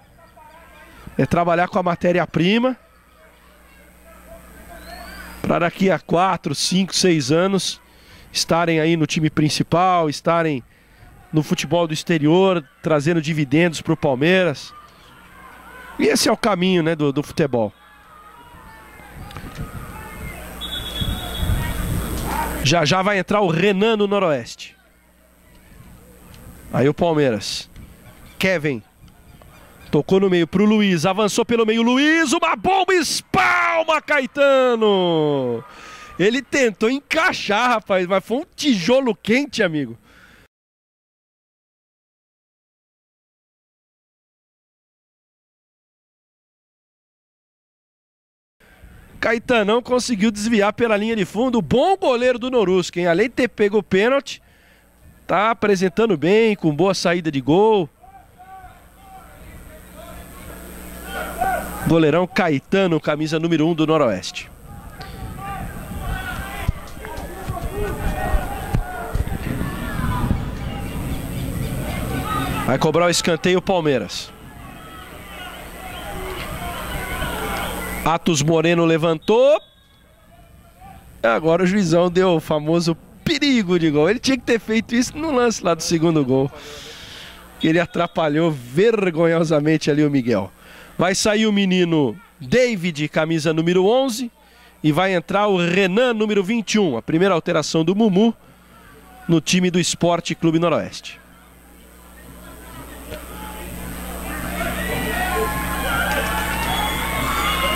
é trabalhar com a matéria-prima, para daqui a 4, 5, 6 anos estarem aí no time principal, estarem no futebol do exterior, trazendo dividendos para o Palmeiras. E esse é o caminho né, do, do futebol. Já já vai entrar o Renan no Noroeste. Aí o Palmeiras. Kevin. Tocou no meio pro Luiz. Avançou pelo meio. Luiz, uma bomba espalma, Caetano. Ele tentou encaixar, rapaz, mas foi um tijolo quente, amigo. Caetanão conseguiu desviar pela linha de fundo. Bom goleiro do Norusca, hein? Além de ter pego o pênalti, tá apresentando bem, com boa saída de gol. Goleirão Caetano, camisa número 1 um do Noroeste. Vai cobrar o escanteio Palmeiras. Atos Moreno levantou. Agora o juizão deu o famoso perigo de gol. Ele tinha que ter feito isso no lance lá do segundo gol. Ele atrapalhou vergonhosamente ali o Miguel. Vai sair o menino David, camisa número 11. E vai entrar o Renan, número 21. A primeira alteração do Mumu no time do Esporte Clube Noroeste.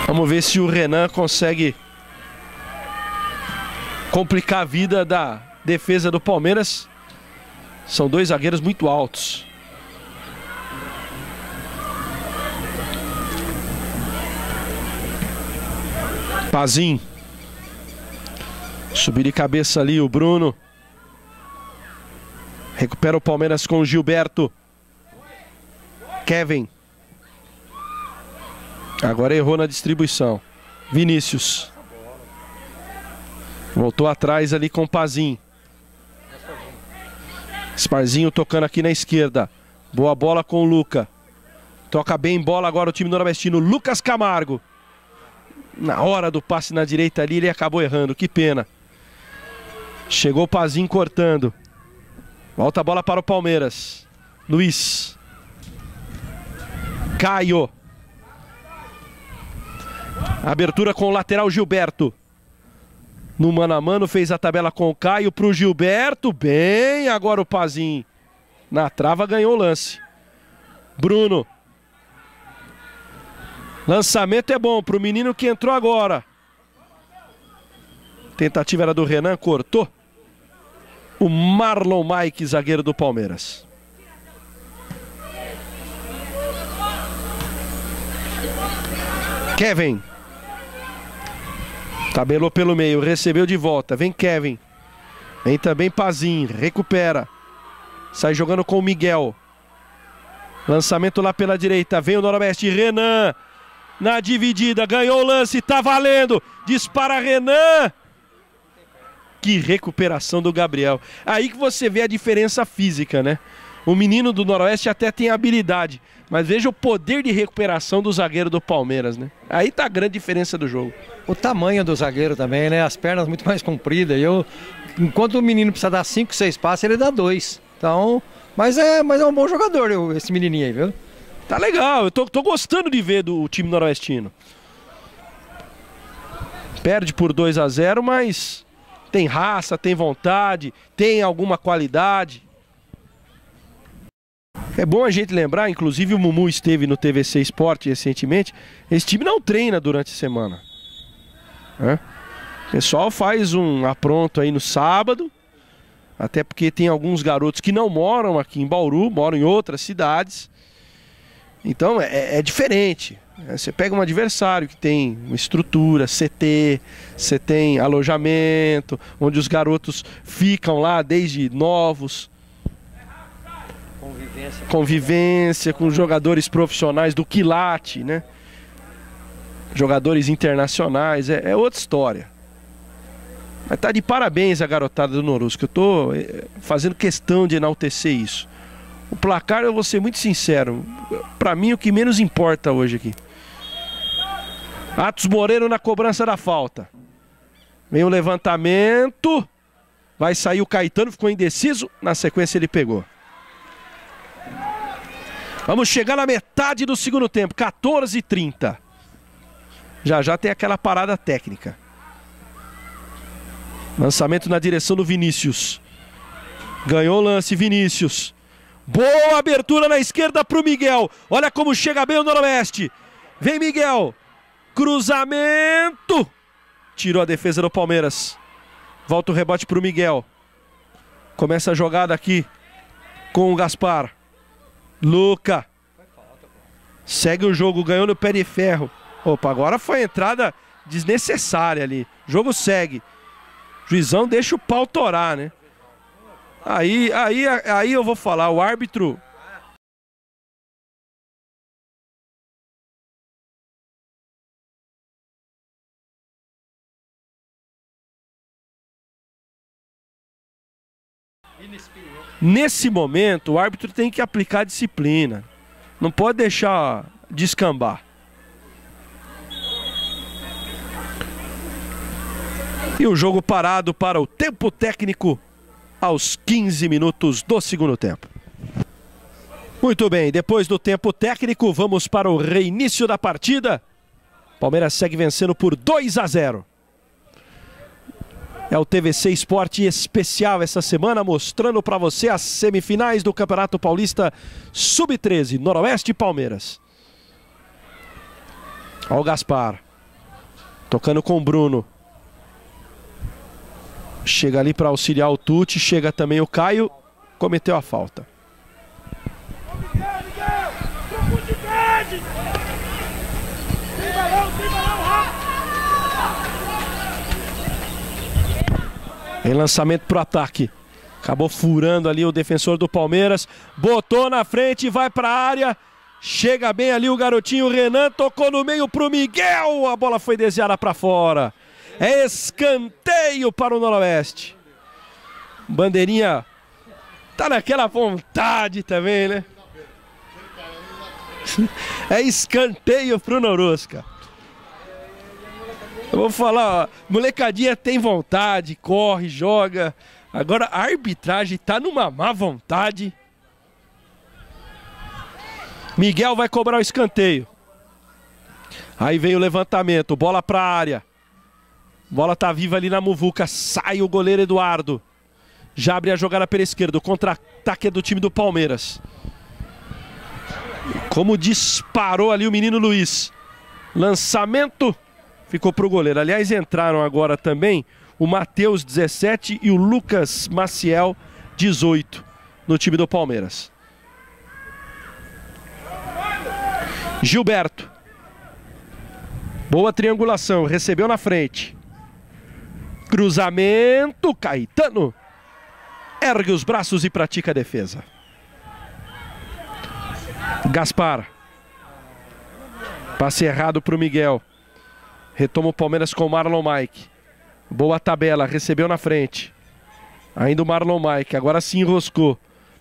Vamos ver se o Renan consegue complicar a vida da defesa do Palmeiras. São dois zagueiros muito altos. Pazin. Subir de cabeça ali o Bruno. Recupera o Palmeiras com o Gilberto. Kevin. Agora errou na distribuição. Vinícius. Voltou atrás ali com o Pazin. Sparzinho tocando aqui na esquerda. Boa bola com o Luca. Toca bem bola agora o time nordestino. Lucas Camargo. Na hora do passe na direita ali, ele acabou errando. Que pena. Chegou o Pazin cortando. Volta a bola para o Palmeiras. Luiz. Caio. Abertura com o lateral Gilberto. No mano a mano fez a tabela com o Caio para o Gilberto. Bem, agora o Pazin. Na trava ganhou o lance. Bruno. Lançamento é bom para o menino que entrou agora. Tentativa era do Renan, cortou. O Marlon Mike, zagueiro do Palmeiras. Kevin. Tabelou pelo meio, recebeu de volta. Vem Kevin. Vem também Pazin, recupera. Sai jogando com o Miguel. Lançamento lá pela direita. Vem o Noroeste. Renan. Na dividida. Ganhou o lance. Tá valendo. Dispara Renan. Que recuperação do Gabriel. Aí que você vê a diferença física, né? O menino do Noroeste até tem habilidade, mas veja o poder de recuperação do zagueiro do Palmeiras, né? Aí tá a grande diferença do jogo. O tamanho do zagueiro também, né? As pernas muito mais compridas. Eu, enquanto o menino precisa dar 5, 6 passes, ele dá dois. Então, mas é, mas é um bom jogador esse menininho aí, viu? Tá legal, eu tô, tô gostando de ver do time noroestino. Perde por 2 a 0, mas tem raça, tem vontade, tem alguma qualidade. É bom a gente lembrar, inclusive o Mumu esteve no TVC Esporte recentemente. Esse time não treina durante a semana. O pessoal faz um apronto aí no sábado. Até porque tem alguns garotos que não moram aqui em Bauru, moram em outras cidades. Então é, é diferente. É, você pega um adversário que tem uma estrutura, CT, você tem alojamento, onde os garotos ficam lá desde novos. Convivência. Convivência com jogadores profissionais do quilate, né? Jogadores internacionais, é, é outra história. Mas tá de parabéns a garotada do Norusco. Eu tô é, fazendo questão de enaltecer isso. O placar, eu vou ser muito sincero, para mim o que menos importa hoje aqui. Atos Moreno na cobrança da falta. Vem o levantamento. Vai sair o Caetano, ficou indeciso. Na sequência ele pegou. Vamos chegar na metade do segundo tempo, 14 h 30. Já já tem aquela parada técnica. Lançamento na direção do Vinícius. Ganhou o lance, Vinícius. Boa abertura na esquerda para o Miguel. Olha como chega bem o Noroeste. Vem Miguel. Cruzamento. Tirou a defesa do Palmeiras. Volta o rebote para o Miguel. Começa a jogada aqui com o Gaspar. Luca. Segue o jogo, ganhou no pé de ferro. Opa, agora foi entrada desnecessária ali. Jogo segue. Juizão deixa o pau torar, né? Aí, aí, aí eu vou falar, o árbitro Nesse momento, o árbitro tem que aplicar disciplina. Não pode deixar descambar. E o jogo parado para o tempo técnico aos 15 minutos do segundo tempo. Muito bem, depois do tempo técnico, vamos para o reinício da partida. Palmeiras segue vencendo por 2 a 0. É o TVC Esporte especial essa semana, mostrando para você as semifinais do Campeonato Paulista Sub-13, Noroeste Palmeiras. Olha o Gaspar. Tocando com o Bruno. Chega ali para auxiliar o Tuti, chega também o Caio, cometeu a falta. Em lançamento para o ataque. Acabou furando ali o defensor do Palmeiras. Botou na frente, vai para a área. Chega bem ali o garotinho Renan, tocou no meio para o Miguel. A bola foi desviada para fora. É escanteio para o Noroeste. Bandeirinha tá naquela vontade também, né? É escanteio para o Norusca. Eu vou falar, ó, molecadinha tem vontade, corre, joga. Agora a arbitragem tá numa má vontade. Miguel vai cobrar o escanteio. Aí vem o levantamento, bola para a área. Bola tá viva ali na muvuca, sai o goleiro Eduardo. Já abre a jogada pela esquerda, o contra-ataque é do time do Palmeiras. Como disparou ali o menino Luiz. Lançamento ficou para o goleiro. Aliás, entraram agora também o Matheus, 17, e o Lucas Maciel, 18, no time do Palmeiras. Gilberto. Boa triangulação, recebeu na frente. Cruzamento, Caetano. Ergue os braços e pratica a defesa. Gaspar. Passe errado para o Miguel. Retoma o Palmeiras com o Marlon Mike. Boa tabela, recebeu na frente. Ainda o Marlon Mike, agora se enroscou.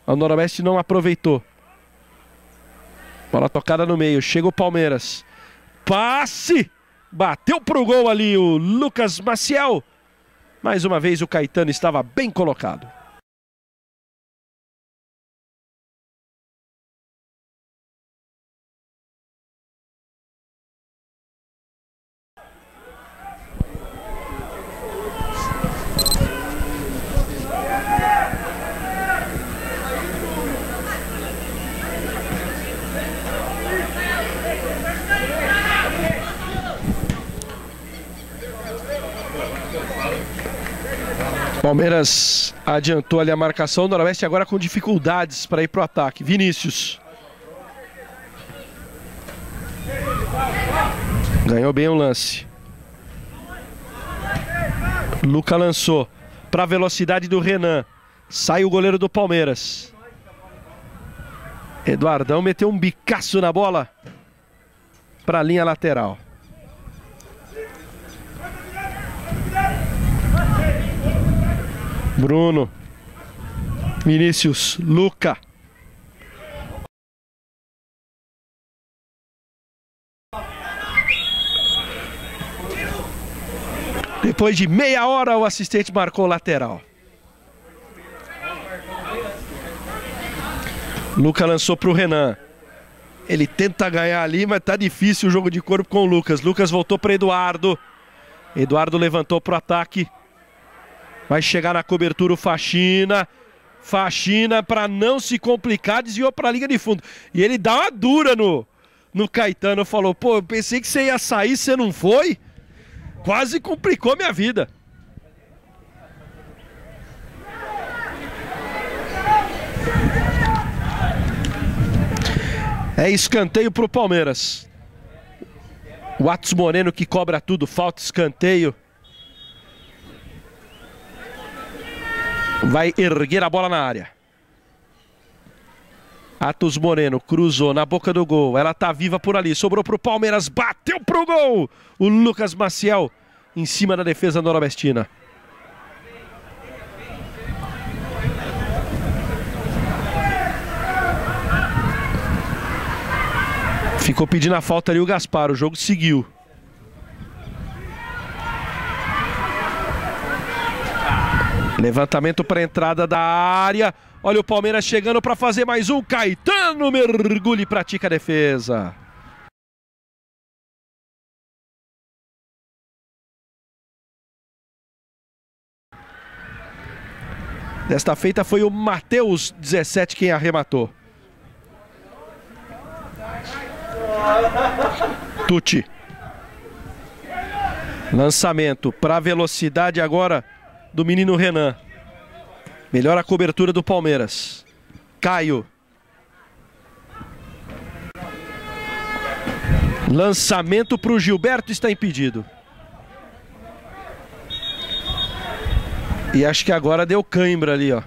O Noroeste não aproveitou. Bola tocada no meio, chega o Palmeiras. Passe! Bateu pro gol ali o Lucas Maciel. Mais uma vez o Caetano estava bem colocado. Palmeiras adiantou ali a marcação. O Noroeste agora com dificuldades para ir para o ataque. Vinícius. Ganhou bem o lance. Luca lançou para a velocidade do Renan. Sai o goleiro do Palmeiras. Eduardão meteu um bicaço na bola para a linha lateral. Bruno. Vinícius. Luca. Depois de meia hora, o assistente marcou lateral. Luca lançou para o Renan. Ele tenta ganhar ali, mas tá difícil o jogo de corpo com o Lucas. Lucas voltou para Eduardo. Eduardo levantou para o ataque. Vai chegar na cobertura o Faxina. Faxina para não se complicar, desviou para a linha de fundo. E ele dá uma dura no, no Caetano. Falou: pô, eu pensei que você ia sair, você não foi? Quase complicou minha vida. É escanteio para o Palmeiras. O Atos Moreno que cobra tudo, falta escanteio. Vai erguer a bola na área. Atos Moreno cruzou na boca do gol. Ela tá viva por ali. Sobrou pro Palmeiras. Bateu pro gol. O Lucas Maciel em cima da defesa noroestina. Ficou pedindo a falta ali o Gaspar. O jogo seguiu. Levantamento para entrada da área. Olha o Palmeiras chegando para fazer mais um. Caetano mergulha e pratica a defesa. Desta feita foi o Matheus 17 quem arrematou. Tuti. Lançamento para velocidade agora do menino Renan. Melhora a cobertura do Palmeiras. Caio. Lançamento para o Gilberto está impedido. E acho que agora deu cãibra ali, ó.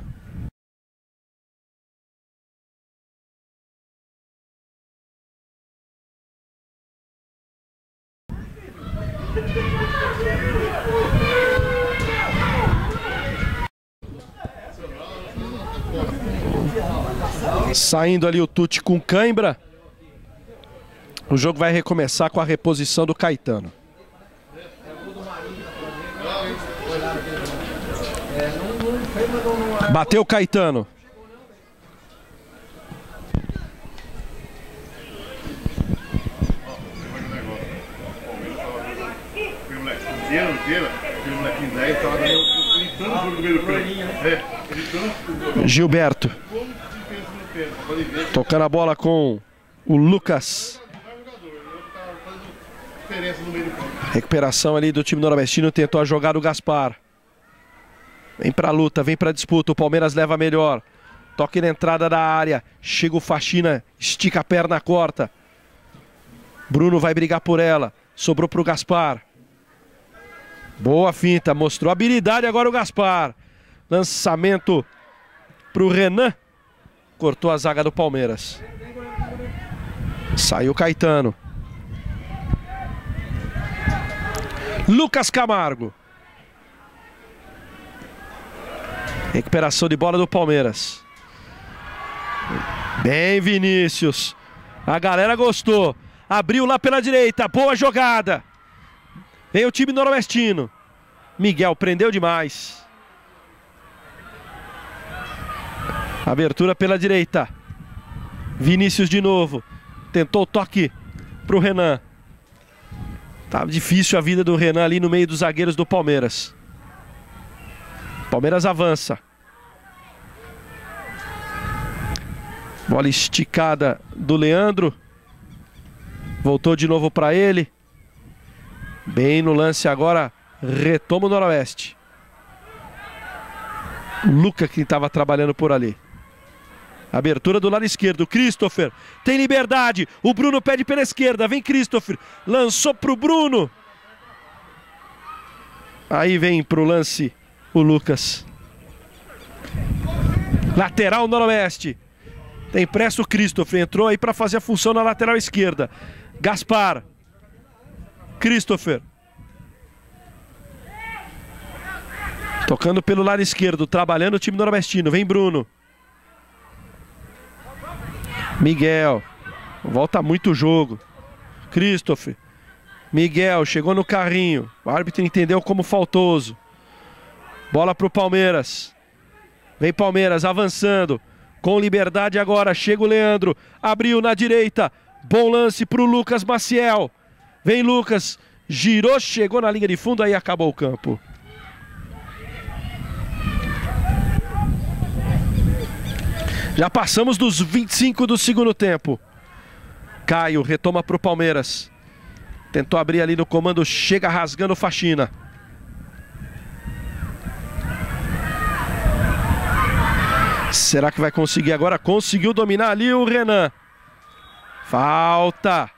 Saindo ali o Tuti com cãibra. O jogo vai recomeçar com a reposição do Caetano. Bateu o Caetano. Gilberto. Tocando a bola com o Lucas. Recuperação ali do time nordestino. Tentou a jogada o Gaspar. Vem pra luta, vem pra disputa. O Palmeiras leva melhor. Toque na entrada da área. Chega o Faxina, estica a perna, corta. Bruno vai brigar por ela. Sobrou pro Gaspar. Boa finta, mostrou habilidade agora o Gaspar. Lançamento pro Renan. Cortou a zaga do Palmeiras. Saiu Caetano. Lucas Camargo. Recuperação de bola do Palmeiras. Bem, Vinícius. A galera gostou. Abriu lá pela direita. Boa jogada. Vem o time noroestino. Miguel prendeu demais. Abertura pela direita. Vinícius de novo. Tentou o toque pro Renan. Tá difícil a vida do Renan ali no meio dos zagueiros do Palmeiras. Palmeiras avança. Bola esticada do Leandro. Voltou de novo para ele. Bem no lance agora. Retoma o Noroeste. Luca que estava trabalhando por ali. Abertura do lado esquerdo. Christopher tem liberdade. O Bruno pede pela esquerda. Vem Christopher. Lançou para o Bruno. Aí vem para o lance o Lucas. Lateral noroeste. Tem pressa o Christopher. Entrou aí para fazer a função na lateral esquerda. Gaspar. Christopher. Tocando pelo lado esquerdo. Trabalhando o time noroestino. Vem Bruno. Miguel. Volta muito o jogo. Christopher. Miguel chegou no carrinho. O árbitro entendeu como faltoso. Bola para o Palmeiras. Vem Palmeiras avançando. Com liberdade agora. Chega o Leandro. Abriu na direita. Bom lance para o Lucas Maciel. Vem Lucas. Girou, chegou na linha de fundo. Aí acabou o campo. Já passamos dos 25 do segundo tempo. Caio retoma para o Palmeiras. Tentou abrir ali no comando, chega rasgando faxina. Será que vai conseguir agora? Conseguiu dominar ali o Renan. Falta.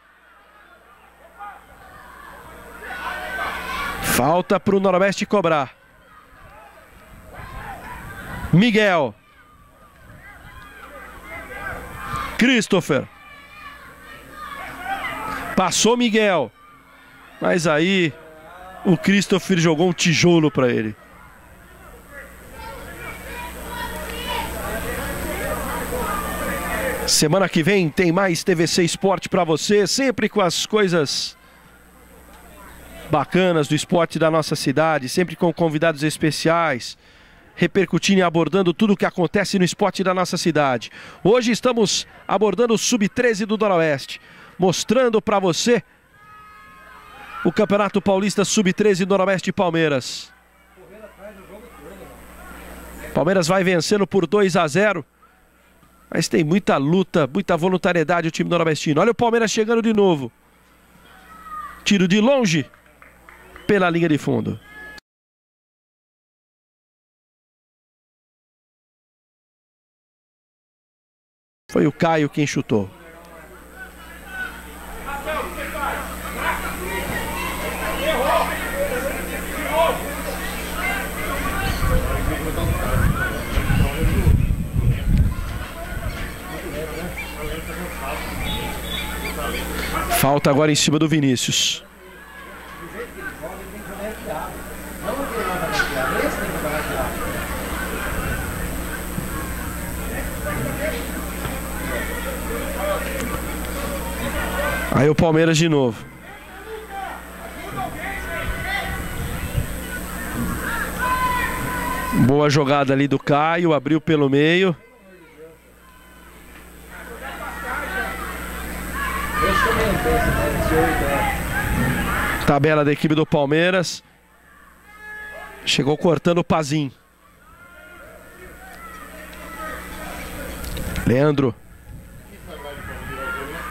Falta para o Noroeste cobrar. Miguel. Christopher. Passou Miguel. Mas aí o Christopher jogou um tijolo para ele. Semana que vem tem mais TVC Esporte para você, sempre com as coisas bacanas do esporte da nossa cidade, sempre com convidados especiais, repercutindo e abordando tudo o que acontece no esporte da nossa cidade. Hoje estamos abordando o Sub-13 do Noroeste mostrando para você o Campeonato Paulista Sub-13 Noroeste Palmeiras. Palmeiras vai vencendo por 2 a 0. Mas tem muita luta, muita voluntariedade o time noroestino. Olha o Palmeiras chegando de novo. Tiro de longe pela linha de fundo. Foi o Caio quem chutou. Falta agora em cima do Vinícius. Aí o Palmeiras de novo. Boa jogada ali do Caio, abriu pelo meio. Tabela da equipe do Palmeiras. Chegou cortando o Pazim. Leandro.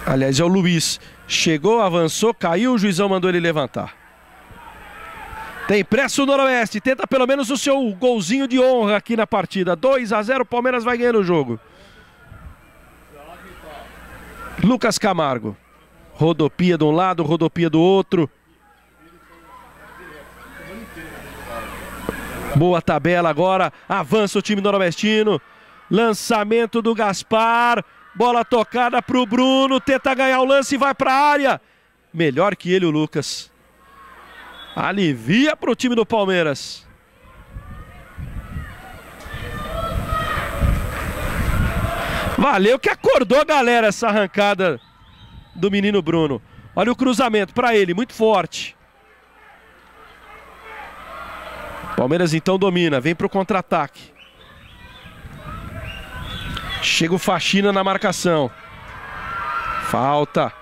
Aliás, é o Luiz. Chegou, avançou, caiu, o juizão mandou ele levantar. Tem pressa o Noroeste, tenta pelo menos o seu golzinho de honra aqui na partida. 2 a 0, Palmeiras vai ganhando o jogo. Lucas Camargo. Rodopia de um lado, rodopia do outro. Boa tabela agora. Avança o time noroestino. Lançamento do Gaspar. Bola tocada para o Bruno. Tenta ganhar o lance e vai para a área. Melhor que ele, o Lucas. Alivia para o time do Palmeiras. Valeu que acordou galera essa arrancada do menino Bruno. Olha o cruzamento para ele, muito forte. Palmeiras então domina, vem para o contra-ataque. Chega o Faxina na marcação. Falta.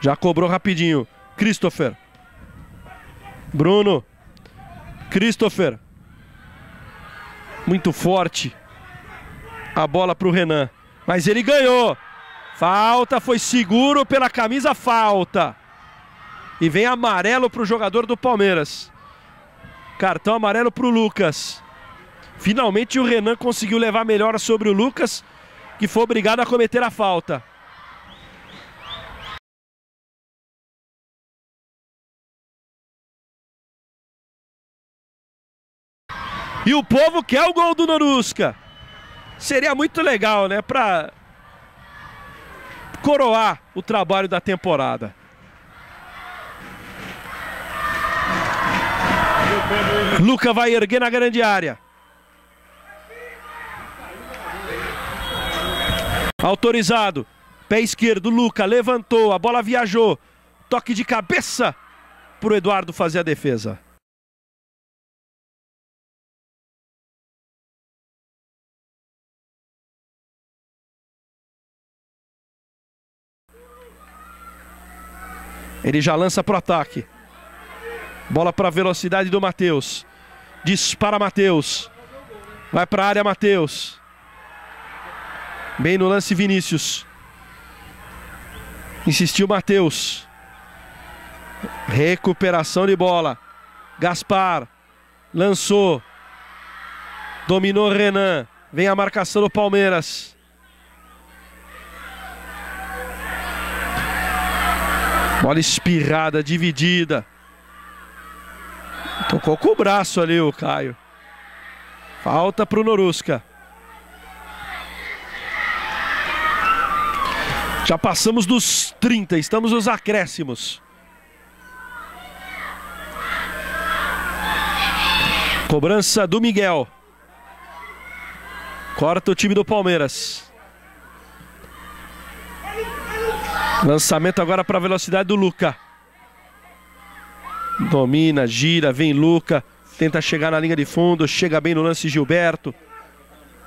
Já cobrou rapidinho. Christopher. Bruno. Christopher. Muito forte. A bola para o Renan. Mas ele ganhou. Falta, foi seguro pela camisa, falta. E vem amarelo para o jogador do Palmeiras. Cartão amarelo para o Lucas. Finalmente o Renan conseguiu levar melhor sobre o Lucas, que foi obrigado a cometer a falta. E o povo quer o gol do Norusca. Seria muito legal, né? Para coroar o trabalho da temporada. Luca vai erguer na grande área. Autorizado. Pé esquerdo, Luca levantou, a bola viajou. Toque de cabeça para o Eduardo fazer a defesa. Ele já lança para o ataque. Bola para a velocidade do Matheus. Dispara Matheus. Vai para a área Matheus. Bem no lance Vinícius. Insistiu Matheus. Recuperação de bola. Gaspar. Lançou. Dominou Renan. Vem a marcação do Palmeiras. Bola espirrada, dividida. Tocou com o braço ali o Caio. Falta pro Norusca. Já passamos dos 30, estamos nos acréscimos. Cobrança do Miguel. Corta o time do Palmeiras. Lançamento agora para a velocidade do Luca. Domina, gira, vem Luca. Tenta chegar na linha de fundo. Chega bem no lance Gilberto.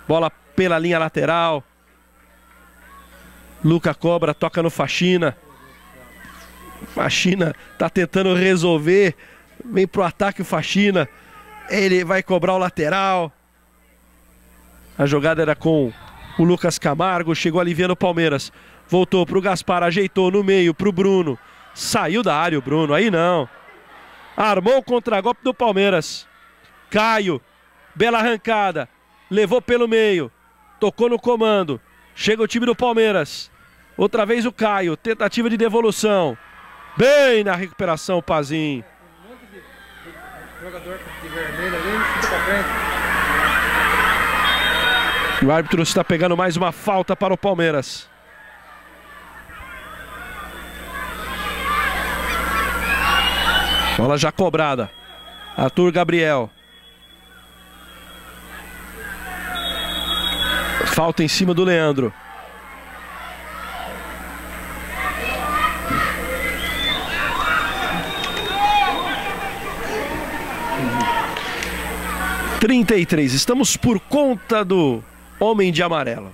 Bola pela linha lateral. Luca cobra, toca no Faxina. Faxina tá tentando resolver. Vem pro ataque o Faxina. Ele vai cobrar o lateral. A jogada era com o Lucas Camargo. Chegou aliviando o Palmeiras. Voltou pro Gaspar, ajeitou no meio pro Bruno. Saiu da área o Bruno. Aí não. Armou o contragolpe do Palmeiras. Caio. Bela arrancada. Levou pelo meio. Tocou no comando. Chega o time do Palmeiras. Outra vez o Caio. Tentativa de devolução. Bem na recuperação frente. O árbitro está pegando mais uma falta para o Palmeiras. Bola já cobrada. Arthur Gabriel. Falta em cima do Leandro. 33. Estamos por conta do Homem de Amarelo.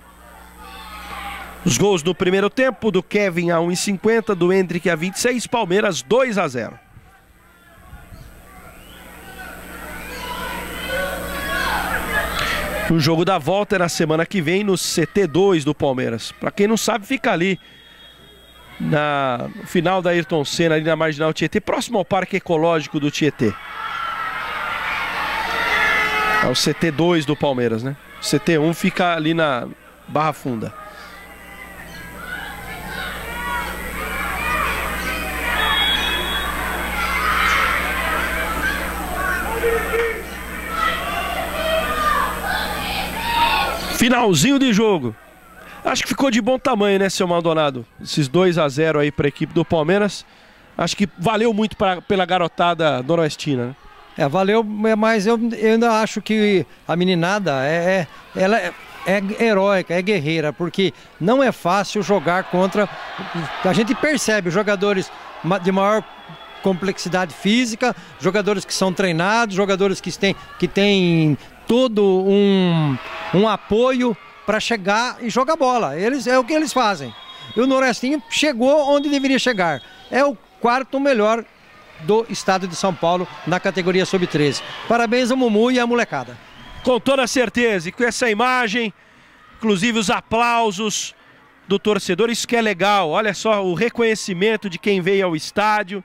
Os gols do primeiro tempo, do Kevin a 1,50, do Hendrick a 26, Palmeiras 2 a 0. O jogo da volta é na semana que vem no CT2 do Palmeiras. Para quem não sabe, fica ali na final da Ayrton Senna, ali na Marginal Tietê, próximo ao Parque Ecológico do Tietê. É o CT2 do Palmeiras, né? O CT1 fica ali na Barra Funda. Finalzinho de jogo. Acho que ficou de bom tamanho, né, seu Maldonado? Esses 2 a 0 aí para a equipe do Palmeiras. Acho que valeu muito pra, pela garotada noroestina, né? É, valeu, é, mas eu, eu ainda acho que a meninada é, é ela é, é heróica, é guerreira, porque não é fácil jogar contra. A gente percebe jogadores de maior complexidade física, jogadores que são treinados, jogadores que têm, que têm todo um, um apoio para chegar e jogar bola. Eles, é o que eles fazem. E o Norestinho chegou onde deveria chegar. É o quarto melhor do estado de São Paulo na categoria sub-13. Parabéns ao Mumu e à molecada. Com toda certeza, e com essa imagem, inclusive os aplausos do torcedor, isso que é legal. Olha só o reconhecimento de quem veio ao estádio.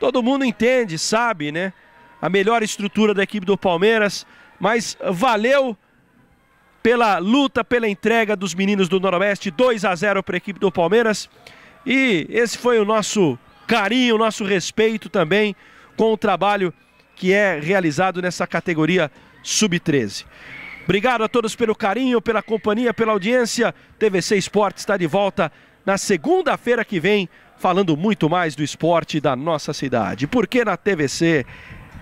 Todo mundo entende, sabe, né? A melhor estrutura da equipe do Palmeiras, mas valeu pela luta, pela entrega dos meninos do Noroeste, 2 a 0 para a equipe do Palmeiras. E esse foi o nosso carinho, nosso respeito também com o trabalho que é realizado nessa categoria sub-13. Obrigado a todos pelo carinho, pela companhia, pela audiência. TVC Esporte está de volta na segunda-feira que vem, falando muito mais do esporte da nossa cidade. Porque na TVC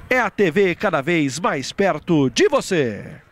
é a TV cada vez mais perto de você.